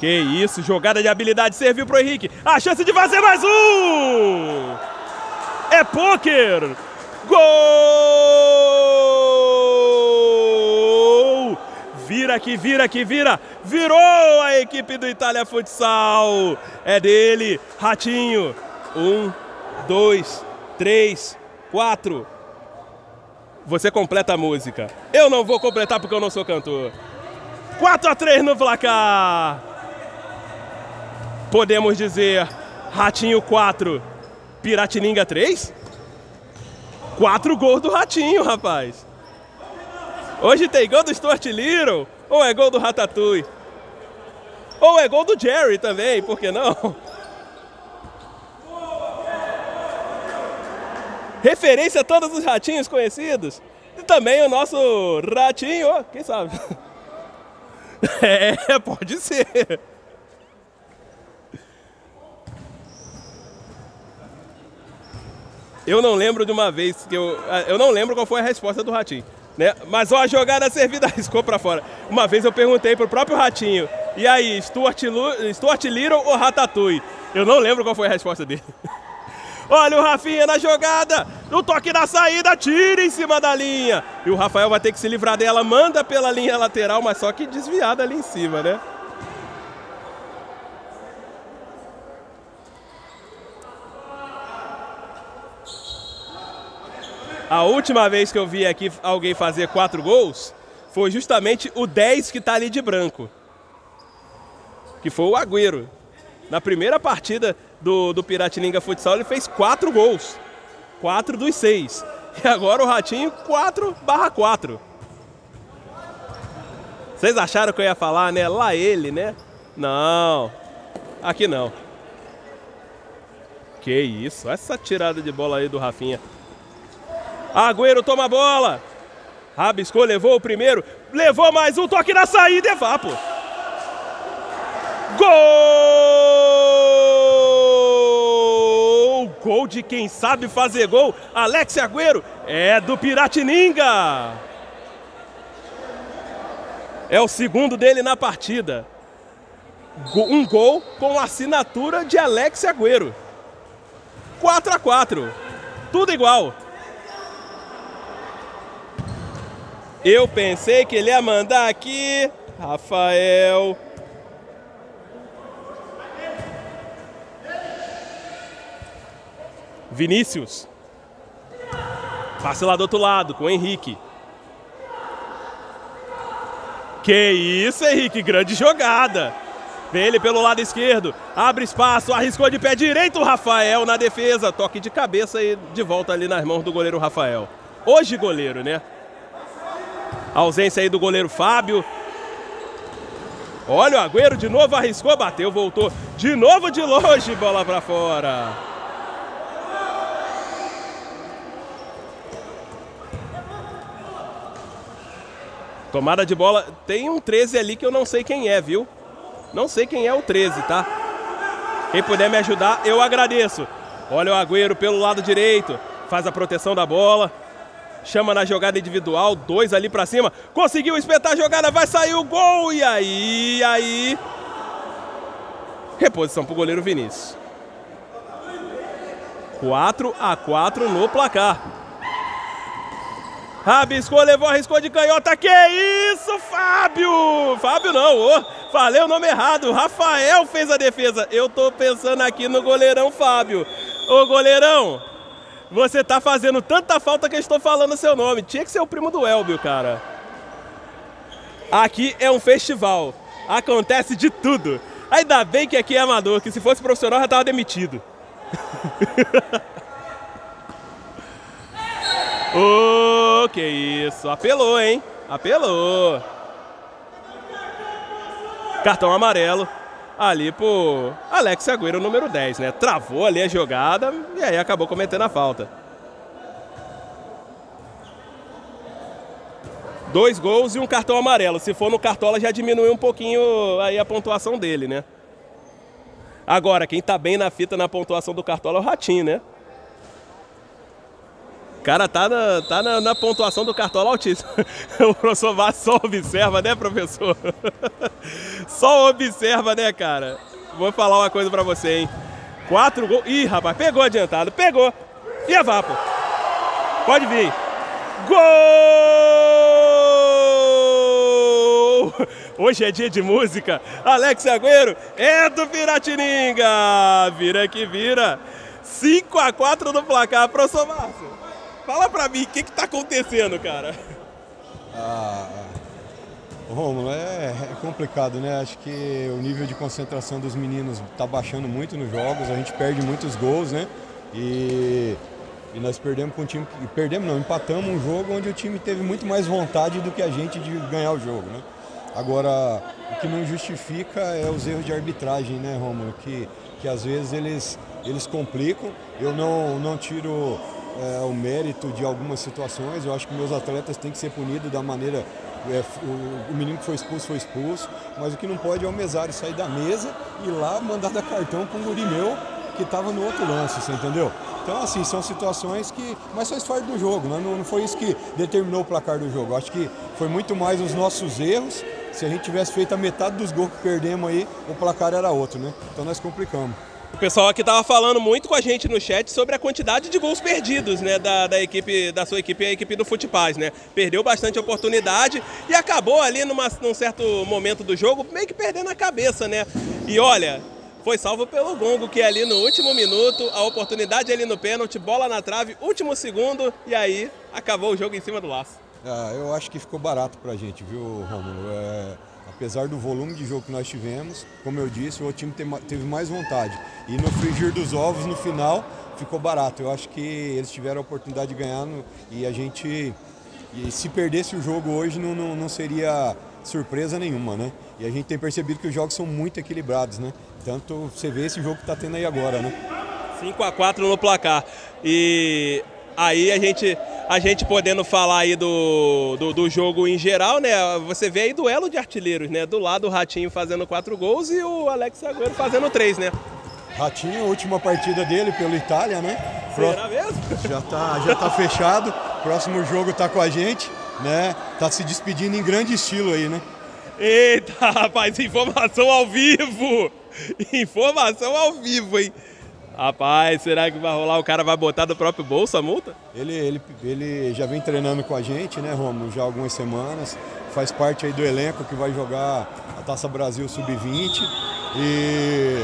Que isso, jogada de habilidade serviu pro Henrique. A chance de fazer mais um! É pôquer! Gol! Vira que vira que vira. Virou a equipe do Itália Futsal. É dele, Ratinho. Um, dois, três, quatro. Você completa a música. Eu não vou completar porque eu não sou cantor. 4 a 3 no placar. Podemos dizer Ratinho 4, Piratininga 3? Quatro gols do Ratinho, rapaz. Hoje tem gol do Stuart Little, ou é gol do Ratatouille? Ou é gol do Jerry também, por que não? Referência a todos os ratinhos conhecidos. E também o nosso ratinho, quem sabe? <laughs> É, pode ser. Eu não lembro de uma vez que eu. Eu não lembro qual foi a resposta do Ratinho. Né? Mas a jogada servida <laughs> riscou para fora. Uma vez eu perguntei pro próprio Ratinho: e aí, Stuart, Lu, Stuart Little ou Ratatouille? Eu não lembro qual foi a resposta dele. <laughs> Olha o Rafinha na jogada, no toque da saída, tira em cima da linha. E o Rafael vai ter que se livrar dela, manda pela linha lateral, mas só que desviada ali em cima, né? A última vez que eu vi aqui alguém fazer quatro gols foi justamente o 10 que está ali de branco. Que foi o Agüero. Na primeira partida do, do Piratininga Futsal ele fez quatro gols. Quatro dos seis. E agora o Ratinho 4 barra 4. Vocês acharam que eu ia falar, né? Lá ele, né? Não. Aqui não. Que isso. Essa tirada de bola aí do Rafinha. Agüero toma a bola. Rabiscou, levou o primeiro. Levou mais um toque na saída. Evapo. Gol! Gol de quem sabe fazer gol. Alex Agüero. É do Piratininga. É o segundo dele na partida. Um gol com assinatura de Alex Agüero. 4 a 4. Tudo igual. Eu pensei que ele ia mandar aqui. Rafael. Vinícius. Passe lá do outro lado com o Henrique. Que isso, Henrique, grande jogada. Vem ele pelo lado esquerdo, abre espaço, arriscou de pé direito o Rafael na defesa. Toque de cabeça e de volta ali nas mãos do goleiro Rafael. Hoje goleiro, né? A ausência aí do goleiro Fábio. Olha o Agüero de novo arriscou, bateu, voltou. De novo de longe, bola para fora. Tomada de bola. Tem um 13 ali que eu não sei quem é, viu? Não sei quem é o 13, tá? Quem puder me ajudar, eu agradeço. Olha o Agüero pelo lado direito. Faz a proteção da bola. Chama na jogada individual. Dois ali pra cima. Conseguiu espetar a jogada. Vai sair o gol. E aí, aí. Reposição pro goleiro Vinícius. 4 a 4 no placar. Rabiscou, levou, arriscou de canhota. Que isso, Fábio? Fábio não, oh, falei o nome errado. Rafael fez a defesa. Eu tô pensando aqui no goleirão Fábio. Ô goleirão, você tá fazendo tanta falta que eu estou falando seu nome. Tinha que ser o primo do Elbio, cara. Aqui é um festival. Acontece de tudo. Ainda bem que aqui é amador, que se fosse profissional já tava demitido. <laughs> Ô, oh, que isso. Apelou, hein? Apelou. Cartão amarelo. Ali por Alex Agüero, número 10, né? Travou ali a jogada e aí acabou cometendo a falta. Dois gols e um cartão amarelo. Se for no cartola já diminuiu um pouquinho aí a pontuação dele, né? Agora, quem tá bem na fita na pontuação do cartola é o Ratinho, né? Cara tá na, tá na, na pontuação do cartola altíssimo. <laughs> o professor Vaz só observa, né, professor? <laughs> só observa, né, cara? Vou falar uma coisa pra você, hein? Quatro gols. Ih, rapaz, pegou adiantado, pegou. E a Vapo. Pode vir. Gol! <laughs> Hoje é dia de música. Alex Agüero é do Piratininga. Vira que vira. 5 a 4 no placar. Professor Márcio, fala pra mim o que, que tá acontecendo, cara. Ah, Romulo, é, é complicado, né? Acho que o nível de concentração dos meninos está baixando muito nos jogos, a gente perde muitos gols, né? E, e nós perdemos com um time. Perdemos não, empatamos um jogo onde o time teve muito mais vontade do que a gente de ganhar o jogo, né? Agora, o que não justifica é os erros de arbitragem, né, Romulo? Que, que às vezes eles, eles complicam. Eu não, não tiro é, o mérito de algumas situações. Eu acho que meus atletas têm que ser punidos da maneira. é, o, o menino que foi expulso foi expulso, mas o que não pode é o mesário sair da mesa e lá mandar dar cartão para um guri meu que estava no outro lance, você entendeu? Então, assim, são situações que. Mas faz parte do jogo, né? não, não foi isso que determinou o placar do jogo. Acho que foi muito mais os nossos erros. Se a gente tivesse feito a metade dos gols que perdemos aí, o placar era outro, né? Então nós complicamos. O pessoal aqui tava falando muito com a gente no chat sobre a quantidade de gols perdidos, né, da, da equipe, da sua equipe, a equipe do Futepaz, né? Perdeu bastante oportunidade e acabou ali numa, num certo momento do jogo meio que perdendo a cabeça, né? E olha, foi salvo pelo Gongo, que ali no último minuto, a oportunidade ali no pênalti, bola na trave, último segundo, e aí acabou o jogo em cima do laço. Ah, eu acho que ficou barato pra gente, viu, Romulo? É, apesar do volume de jogo que nós tivemos, como eu disse, o time te- teve mais vontade. E no frigir dos ovos, no final, ficou barato. Eu acho que eles tiveram a oportunidade de ganhar no- e a gente. E se perdesse o jogo hoje, não, não, não seria surpresa nenhuma, né? E a gente tem percebido que os jogos são muito equilibrados, né? Tanto você vê esse jogo que tá tendo aí agora, né? 5 a 4 no placar. E aí a gente, a gente podendo falar aí do, do, do jogo em geral, né? Você vê aí duelo de artilheiros, né? Do lado o Ratinho fazendo quatro gols e o Alex Agüero fazendo três, né? Ratinho, última partida dele pelo Itália, né? Pro- Será mesmo? Já tá, já tá fechado. Próximo jogo tá com a gente, né? Tá se despedindo em grande estilo aí, né? Eita, <laughs> rapaz, informação ao vivo! Informação ao vivo, hein? Rapaz, será que vai rolar? O cara vai botar do próprio bolso a multa? Ele, ele, ele já vem treinando com a gente, né, Romulo? Já há algumas semanas. Faz parte aí do elenco que vai jogar a Taça Brasil Sub-20. E,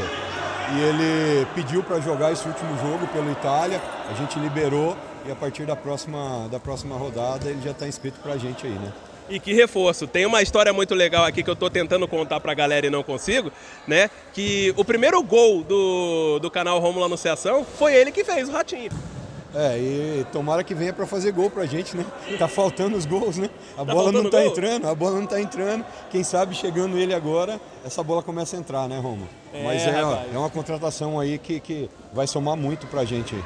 e ele pediu para jogar esse último jogo pelo Itália. A gente liberou e a partir da próxima, da próxima rodada ele já está inscrito para a gente aí, né? E que reforço. Tem uma história muito legal aqui que eu tô tentando contar pra galera e não consigo, né? Que o primeiro gol do, do canal Rômulo Anunciação foi ele que fez, o Ratinho. É, e tomara que venha para fazer gol pra gente, né? Tá faltando os gols, né? A bola faltando não tá gol? entrando, a bola não tá entrando. Quem sabe chegando ele agora, essa bola começa a entrar, né, Romo? É, Mas é, é uma contratação aí que, que vai somar muito pra gente aí.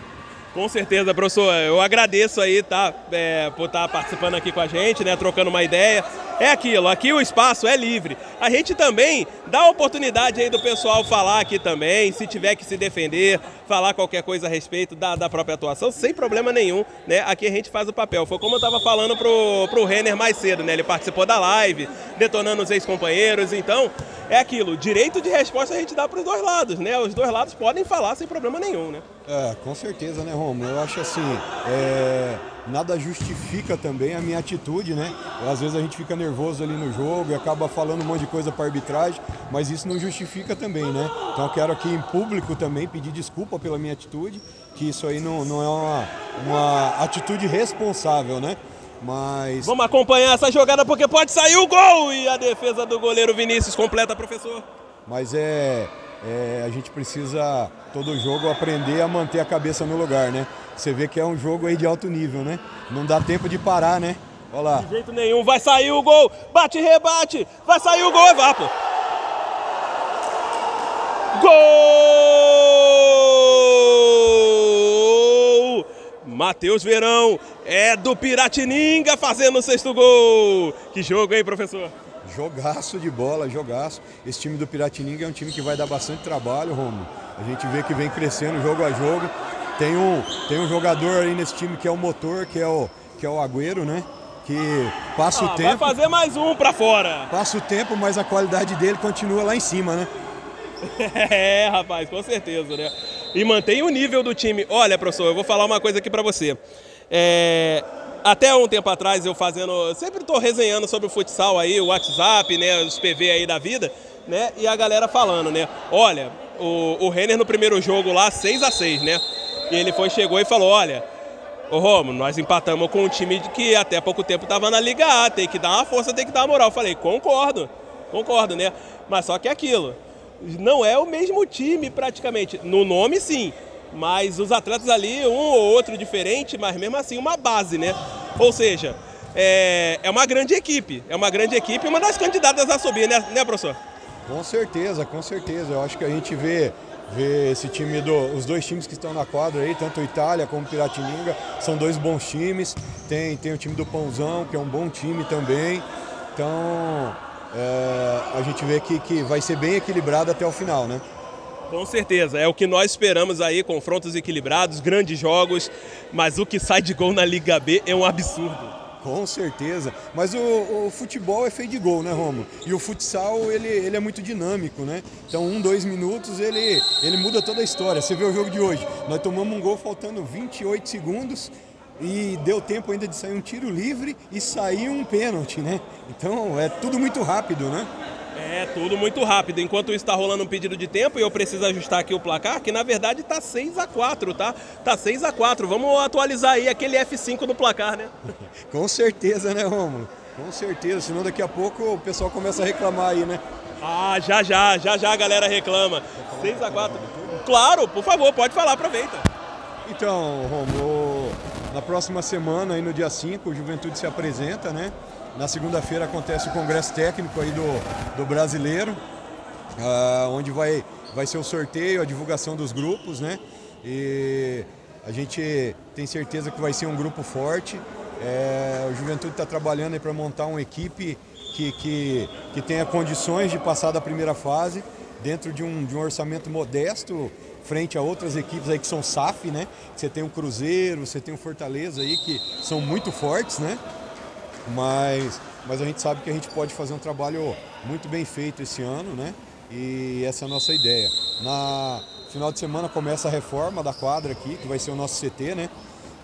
Com certeza, professor. Eu agradeço aí, tá? é, por estar participando aqui com a gente, né? Trocando uma ideia. É aquilo, aqui o espaço é livre. A gente também dá a oportunidade aí do pessoal falar aqui também, se tiver que se defender, falar qualquer coisa a respeito da, da própria atuação, sem problema nenhum, né? Aqui a gente faz o papel. Foi como eu tava falando pro, pro Renner mais cedo, né? Ele participou da live, detonando os ex-companheiros, então é aquilo, direito de resposta a gente dá para os dois lados, né? Os dois lados podem falar sem problema nenhum, né? É, com certeza, né, Romo? Eu acho assim, é, nada justifica também a minha atitude, né? Às vezes a gente fica nervoso ali no jogo e acaba falando um monte de coisa para arbitragem, mas isso não justifica também, né? Então eu quero aqui em público também pedir desculpa pela minha atitude, que isso aí não, não é uma, uma atitude responsável, né? Mas Vamos acompanhar essa jogada porque pode sair o gol e a defesa do goleiro Vinícius completa, professor. Mas é, é, a gente precisa, todo jogo, aprender a manter a cabeça no lugar, né? Você vê que é um jogo aí de alto nível, né? Não dá tempo de parar, né? Olha lá. De jeito nenhum, vai sair o gol. Bate, rebate. Vai sair o gol, é vapo. Gol! Matheus Verão é do Piratininga fazendo o sexto gol. Que jogo, hein, professor? Jogaço de bola, jogaço. Esse time do Piratininga é um time que vai dar bastante trabalho, Romo. A gente vê que vem crescendo jogo a jogo. Tem um, tem um jogador aí nesse time que é o motor, que é o, que é o Agüero, né? Que passa Ah, o vai tempo. fazer mais um pra fora. Passa o tempo, mas a qualidade dele continua lá em cima, né? <laughs> É, rapaz, com certeza, né? E mantém o nível do time. Olha, professor, eu vou falar uma coisa aqui pra você. É, até um tempo atrás eu fazendo, sempre tô resenhando sobre o futsal aí, o WhatsApp, né, os PV aí da vida, né? E a galera falando, né? Olha, o, o Renner no primeiro jogo lá 6 a 6, né? E ele foi chegou e falou, olha, Ô Romo, nós empatamos com um time que até pouco tempo estava na Liga A, tem que dar uma força, tem que dar uma moral. Eu falei, concordo, concordo, né? Mas só que é aquilo, não é o mesmo time praticamente. No nome sim, mas os atletas ali, um ou outro diferente, mas mesmo assim uma base, né? Ou seja, é, é uma grande equipe, é uma grande equipe, uma das candidatas a subir, né, né professor? Com certeza, com certeza. Eu acho que a gente vê, vê esse time, do, os dois times que estão na quadra aí, tanto Itália como Piratininga, são dois bons times. Tem, tem o time do Pãozão, que é um bom time também. Então, é, a gente vê que, que vai ser bem equilibrado até o final, né? Com certeza, é o que nós esperamos aí, confrontos equilibrados, grandes jogos, mas o que sai de gol na Liga B é um absurdo. Com certeza. Mas o, o futebol é feito de gol, né, Romo? E o futsal, ele, ele é muito dinâmico, né? Então, um, dois minutos, ele, ele muda toda a história. Você vê o jogo de hoje. Nós tomamos um gol faltando 28 segundos e deu tempo ainda de sair um tiro livre e sair um pênalti, né? Então, é tudo muito rápido, né? É tudo muito rápido. Enquanto isso está rolando um pedido de tempo e eu preciso ajustar aqui o placar, que na verdade tá 6 a 4 tá? Tá 6 a 4 Vamos atualizar aí aquele F5 no placar, né? <laughs> Com certeza, né, Romulo? Com certeza. Senão, daqui a pouco o pessoal começa a reclamar aí, né? Ah, já já, já já a galera reclama. 6 a 4 Claro, por favor, pode falar, aproveita. Então, Romulo, na próxima semana, aí no dia 5, o Juventude se apresenta, né? Na segunda-feira acontece o congresso técnico aí do, do brasileiro, ah, onde vai, vai ser o sorteio, a divulgação dos grupos, né? E a gente tem certeza que vai ser um grupo forte. É, o Juventude está trabalhando para montar uma equipe que, que, que tenha condições de passar da primeira fase dentro de um, de um orçamento modesto frente a outras equipes aí que são SAF, né? Você tem o Cruzeiro, você tem o Fortaleza aí que são muito fortes, né? Mas, mas a gente sabe que a gente pode fazer um trabalho muito bem feito esse ano, né? E essa é a nossa ideia. Na final de semana começa a reforma da quadra aqui, que vai ser o nosso CT, né?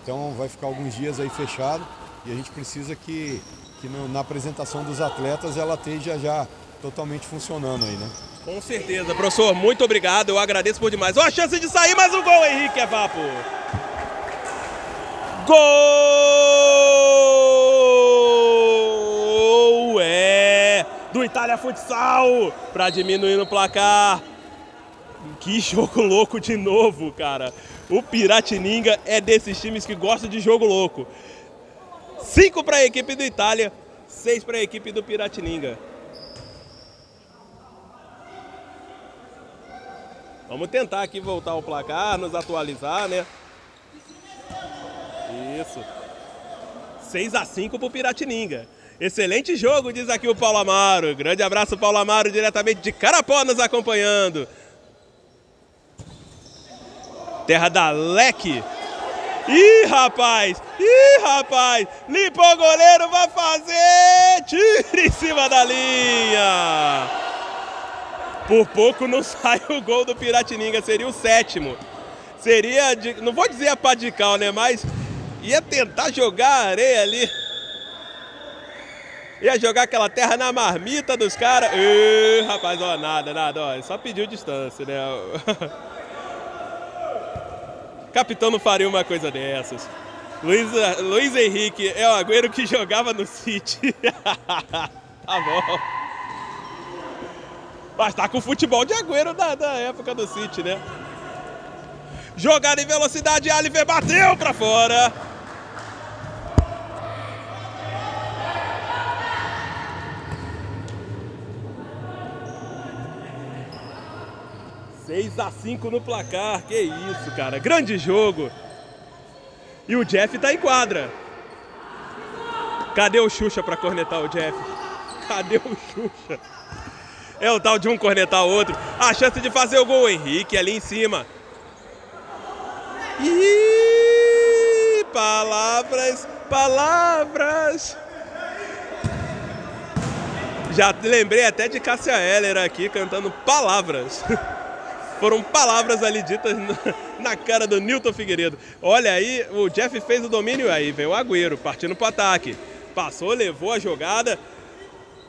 Então vai ficar alguns dias aí fechado e a gente precisa que, que na apresentação dos atletas ela esteja já totalmente funcionando aí, né? Com certeza, professor, muito obrigado, eu agradeço por demais. Ó, a chance de sair mais um gol, Henrique Evapo. Gol! Itália Futsal para diminuir no placar. Que jogo louco de novo, cara. O Piratininga é desses times que gosta de jogo louco. Cinco para a equipe do Itália, seis para a equipe do Piratininga. Vamos tentar aqui voltar o placar, nos atualizar, né? Isso. 6 a 5 pro Piratininga. Excelente jogo, diz aqui o Paulo Amaro. Grande abraço, Paulo Amaro, diretamente de Carapó nos acompanhando. Terra da Leque. Ih, rapaz! Ih, rapaz! Limpou o goleiro, vai fazer! Tira em cima da linha! Por pouco não <laughs> sai o gol do Piratininga, seria o sétimo. Seria, de- não vou dizer a pá de cal, né? Mas ia tentar jogar a areia ali. Ia jogar aquela terra na marmita dos caras. Rapaz, ó, nada, nada, ó. Só pediu distância, né? <laughs> Capitão não faria uma coisa dessas. Luiz, Luiz Henrique é o agüero que jogava no City. <laughs> tá bom. Mas tá com o futebol de agüero da, da época do City, né? Jogada em velocidade, Aliver bateu pra fora. 6 a 5 no placar. Que isso, cara. Grande jogo. E o Jeff tá em quadra. Cadê o Xuxa pra cornetar o Jeff? Cadê o Xuxa? É o tal de um cornetar o outro. A chance de fazer o gol, Henrique ali em cima. Ih, palavras, palavras. Já lembrei até de Cássia Heller aqui cantando palavras. <laughs> Foram palavras ali ditas na cara do Newton Figueiredo. Olha aí, o Jeff fez o domínio aí, vem o Agüero partindo para ataque. Passou, levou a jogada.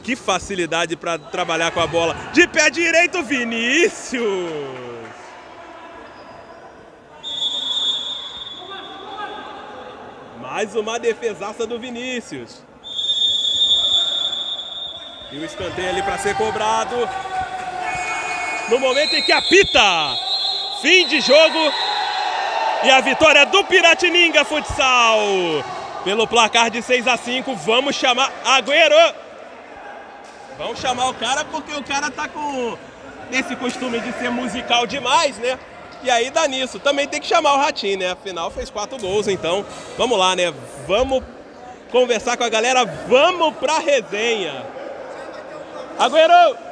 Que facilidade para trabalhar com a bola. De pé direito, Vinícius. Mais uma defesaça do Vinícius. E o escanteio ali para ser cobrado. No momento em que apita. Fim de jogo. E a vitória do Piratininga Futsal. Pelo placar de 6 a 5, vamos chamar Agüero. Vamos chamar o cara porque o cara tá com esse costume de ser musical demais, né? E aí dá nisso. Também tem que chamar o Ratinho, né? Afinal fez quatro gols, então vamos lá, né? Vamos conversar com a galera, vamos pra resenha. Agüero!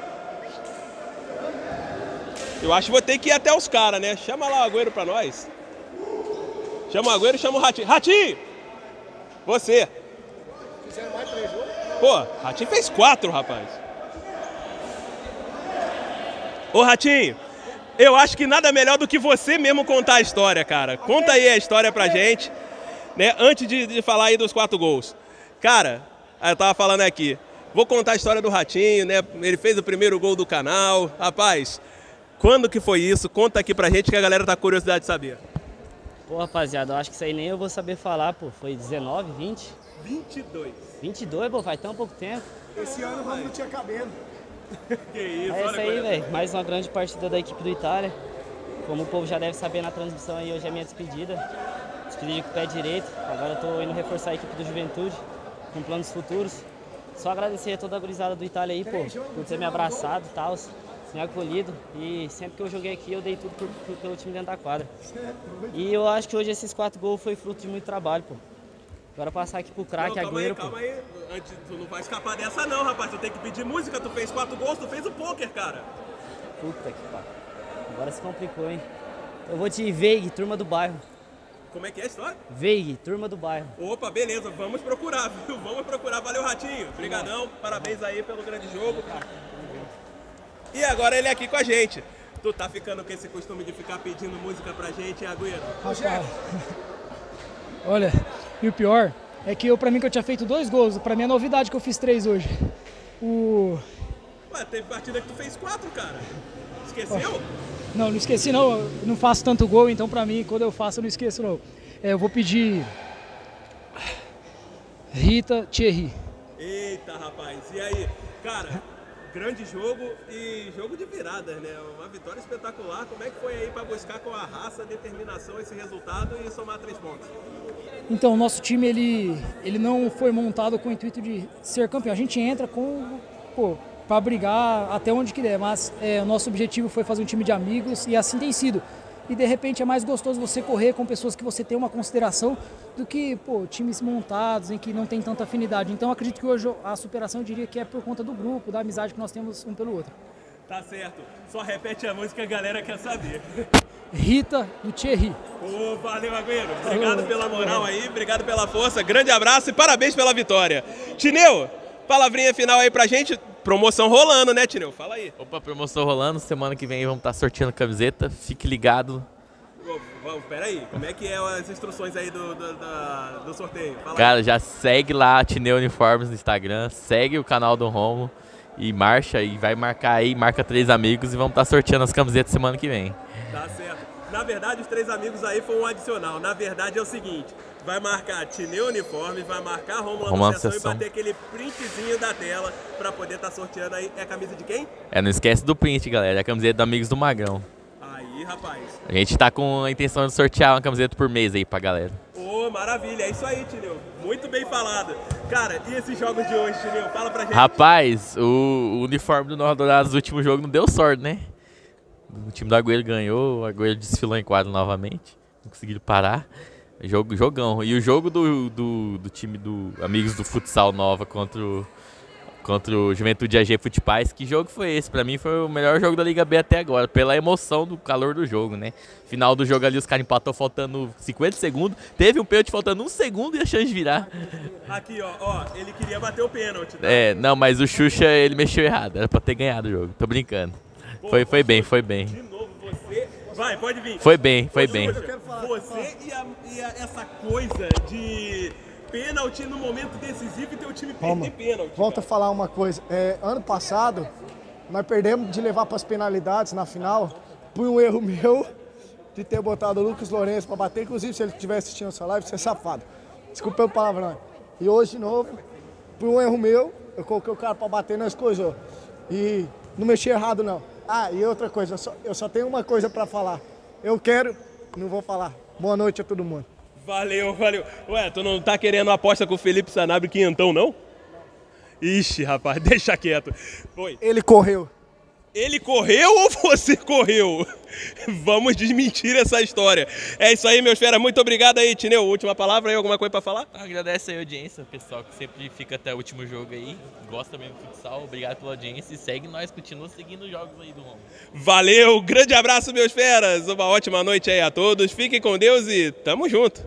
Eu acho que vou ter que ir até os caras, né? Chama lá o Agüero pra nós. Chama o Agüero e chama o Ratinho. Ratinho! Você. Pô, Ratinho fez quatro, rapaz. Ô, Ratinho, eu acho que nada melhor do que você mesmo contar a história, cara. Conta aí a história pra gente, né? Antes de, de falar aí dos quatro gols. Cara, eu tava falando aqui. Vou contar a história do Ratinho, né? Ele fez o primeiro gol do canal. Rapaz, quando que foi isso? Conta aqui pra gente que a galera tá com curiosidade de saber. Pô, rapaziada, eu acho que isso aí nem eu vou saber falar, pô. Foi 19, 20? 22. 22, pô, faz tão pouco tempo. Esse ano o não tinha cabelo. <laughs> Que isso, É isso aí, velho. Mais uma grande partida da equipe do Itália. Como o povo já deve saber na transmissão aí, hoje é minha despedida. Despedida com o pé direito. Agora eu tô indo reforçar a equipe do Juventude, com planos futuros. Só agradecer a toda a gurizada do Itália aí, pô, por ter me abraçado e tal, me acolhido. E sempre que eu joguei aqui, eu dei tudo por- por- pelo time dentro da quadra. E eu acho que hoje esses quatro gols foi fruto de muito trabalho, pô. Agora passar aqui pro craque calma aí, Agüero, pô. calma aí. Antes, tu não vai escapar dessa não, rapaz. Tu tem que pedir música. Tu fez quatro gols, tu fez o pôquer, cara. Puta que pariu. Agora se complicou, hein? Eu vou de Veig, turma do bairro. Como é que é a história? Veig, turma do bairro. Opa, beleza. Vamos procurar, viu? Vamos procurar. Valeu, Ratinho. Obrigadão. Parabéns aí pelo grande jogo. E agora ele é aqui com a gente. Tu tá ficando com esse costume de ficar pedindo música pra gente, Agüero? <laughs> Olha, e o pior é que eu, pra mim, que eu tinha feito dois gols. Pra mim é novidade que eu fiz três hoje. O... Ué, teve partida que tu fez quatro, cara. Esqueceu? Não, não esqueci não. Eu não faço tanto gol, então pra mim, quando eu faço, eu não esqueço não. É, eu vou pedir... Rita Thierry. Eita, rapaz. E aí? Cara, grande jogo e jogo de viradas, né? Uma vitória espetacular. Como é que foi aí pra buscar com a raça, determinação esse resultado e somar três pontos? Então, o nosso time, ele, ele não foi montado com o intuito de ser campeão. A gente entra com, para brigar até onde que der, mas é, o nosso objetivo foi fazer um time de amigos e assim tem sido. E de repente é mais gostoso você correr com pessoas que você tem uma consideração do que, pô, times montados em que não tem tanta afinidade. Então, acredito que hoje a superação eu diria que é por conta do grupo, da amizade que nós temos um pelo outro. Tá certo. Só repete a música que a galera quer saber. Rita do Thierry. Ô, valeu, Agüero. Obrigado pela moral aí, obrigado pela força. Grande abraço e parabéns pela vitória. Tineu, palavrinha final aí pra gente. Promoção rolando, né, Tineu? Fala aí. Opa, promoção rolando. Semana que vem vamos estar sorteando camiseta. Fique ligado. Ô, Vamos, peraí. Como é que é as instruções aí do, do, da- do sorteio? Fala aí. Cara, já segue lá a Tineu Uniformes no Instagram. Segue o canal do Romo. E marcha e vai marcar aí, marca três amigos e vamos estar sorteando as camisetas semana que vem. Tá certo. Na verdade, os três amigos aí foi um adicional. Na verdade é o seguinte, vai marcar Tineu Uniforme, vai marcar Romulo Romulo Anunciação e bater aquele printzinho da tela pra poder estar sorteando aí. É a camisa de quem? É, não esquece do print, galera. É a camiseta do Amigos do Magrão. Aí, rapaz. A gente tá com a intenção de sortear uma camiseta por mês aí pra galera. Ô, maravilha. É isso aí, Tineu. Muito bem falado. Cara, e esses jogos de hoje, Tineu? Fala pra gente. Rapaz, o, o uniforme do Nova Dourados no último jogo não deu sorte, né? O time do Agüero ganhou, o Agüero desfilou em quadro novamente. Não conseguiram parar. Jogo, jogão. E o jogo do, do, do time do Amigos do Futsal Nova contra o, contra o Juventude AG Futipais. Que jogo foi esse? Pra mim foi o melhor jogo da Liga B até agora, pela emoção do calor do jogo, né? Final do jogo ali, os caras empatou faltando 50 segundos. Teve um pênalti faltando um segundo e a chance de virar. Aqui, ó, ó, ele queria bater o pênalti. tá? É, não, mas o Xuxa, ele mexeu errado. Era pra ter ganhado o jogo. Tô brincando. Foi, foi bem, foi bem. De novo, você. Vai, pode vir. Foi bem, foi bem. Você e, a- e a- essa coisa de pênalti no momento decisivo e teu time Vamos. perder pênalti. Volto a falar uma coisa. É, ano passado, nós perdemos de levar para as penalidades na final por um erro <laughs> meu de ter botado o Lucas Lourenço para bater. Inclusive, se ele estiver assistindo essa live, você é safado. Desculpa o palavrão. E hoje, de novo, por um erro meu, eu coloquei o cara para bater nas coisas. E não mexi errado, não. Ah, e outra coisa, eu só, eu só tenho uma coisa para falar. Eu quero, não vou falar. Boa noite a todo mundo. Valeu, valeu. Ué, tu não tá querendo aposta com o Felipe Sanabria quinhentão, não? Ixi, rapaz, <laughs> deixa quieto. Oi. Ele correu. Ele correu ou você <laughs> correu? Vamos desmentir essa história. É isso aí, meus feras. Muito obrigado aí, Tineu. Última palavra aí, alguma coisa pra falar? Agradece aí a audiência, o pessoal que sempre fica até o último jogo aí. Gosta mesmo do futsal. Obrigado pela audiência e segue nós, continua seguindo os jogos aí do Romulo. Valeu, grande abraço, meus feras. Uma ótima noite aí a todos. Fiquem com Deus e tamo junto.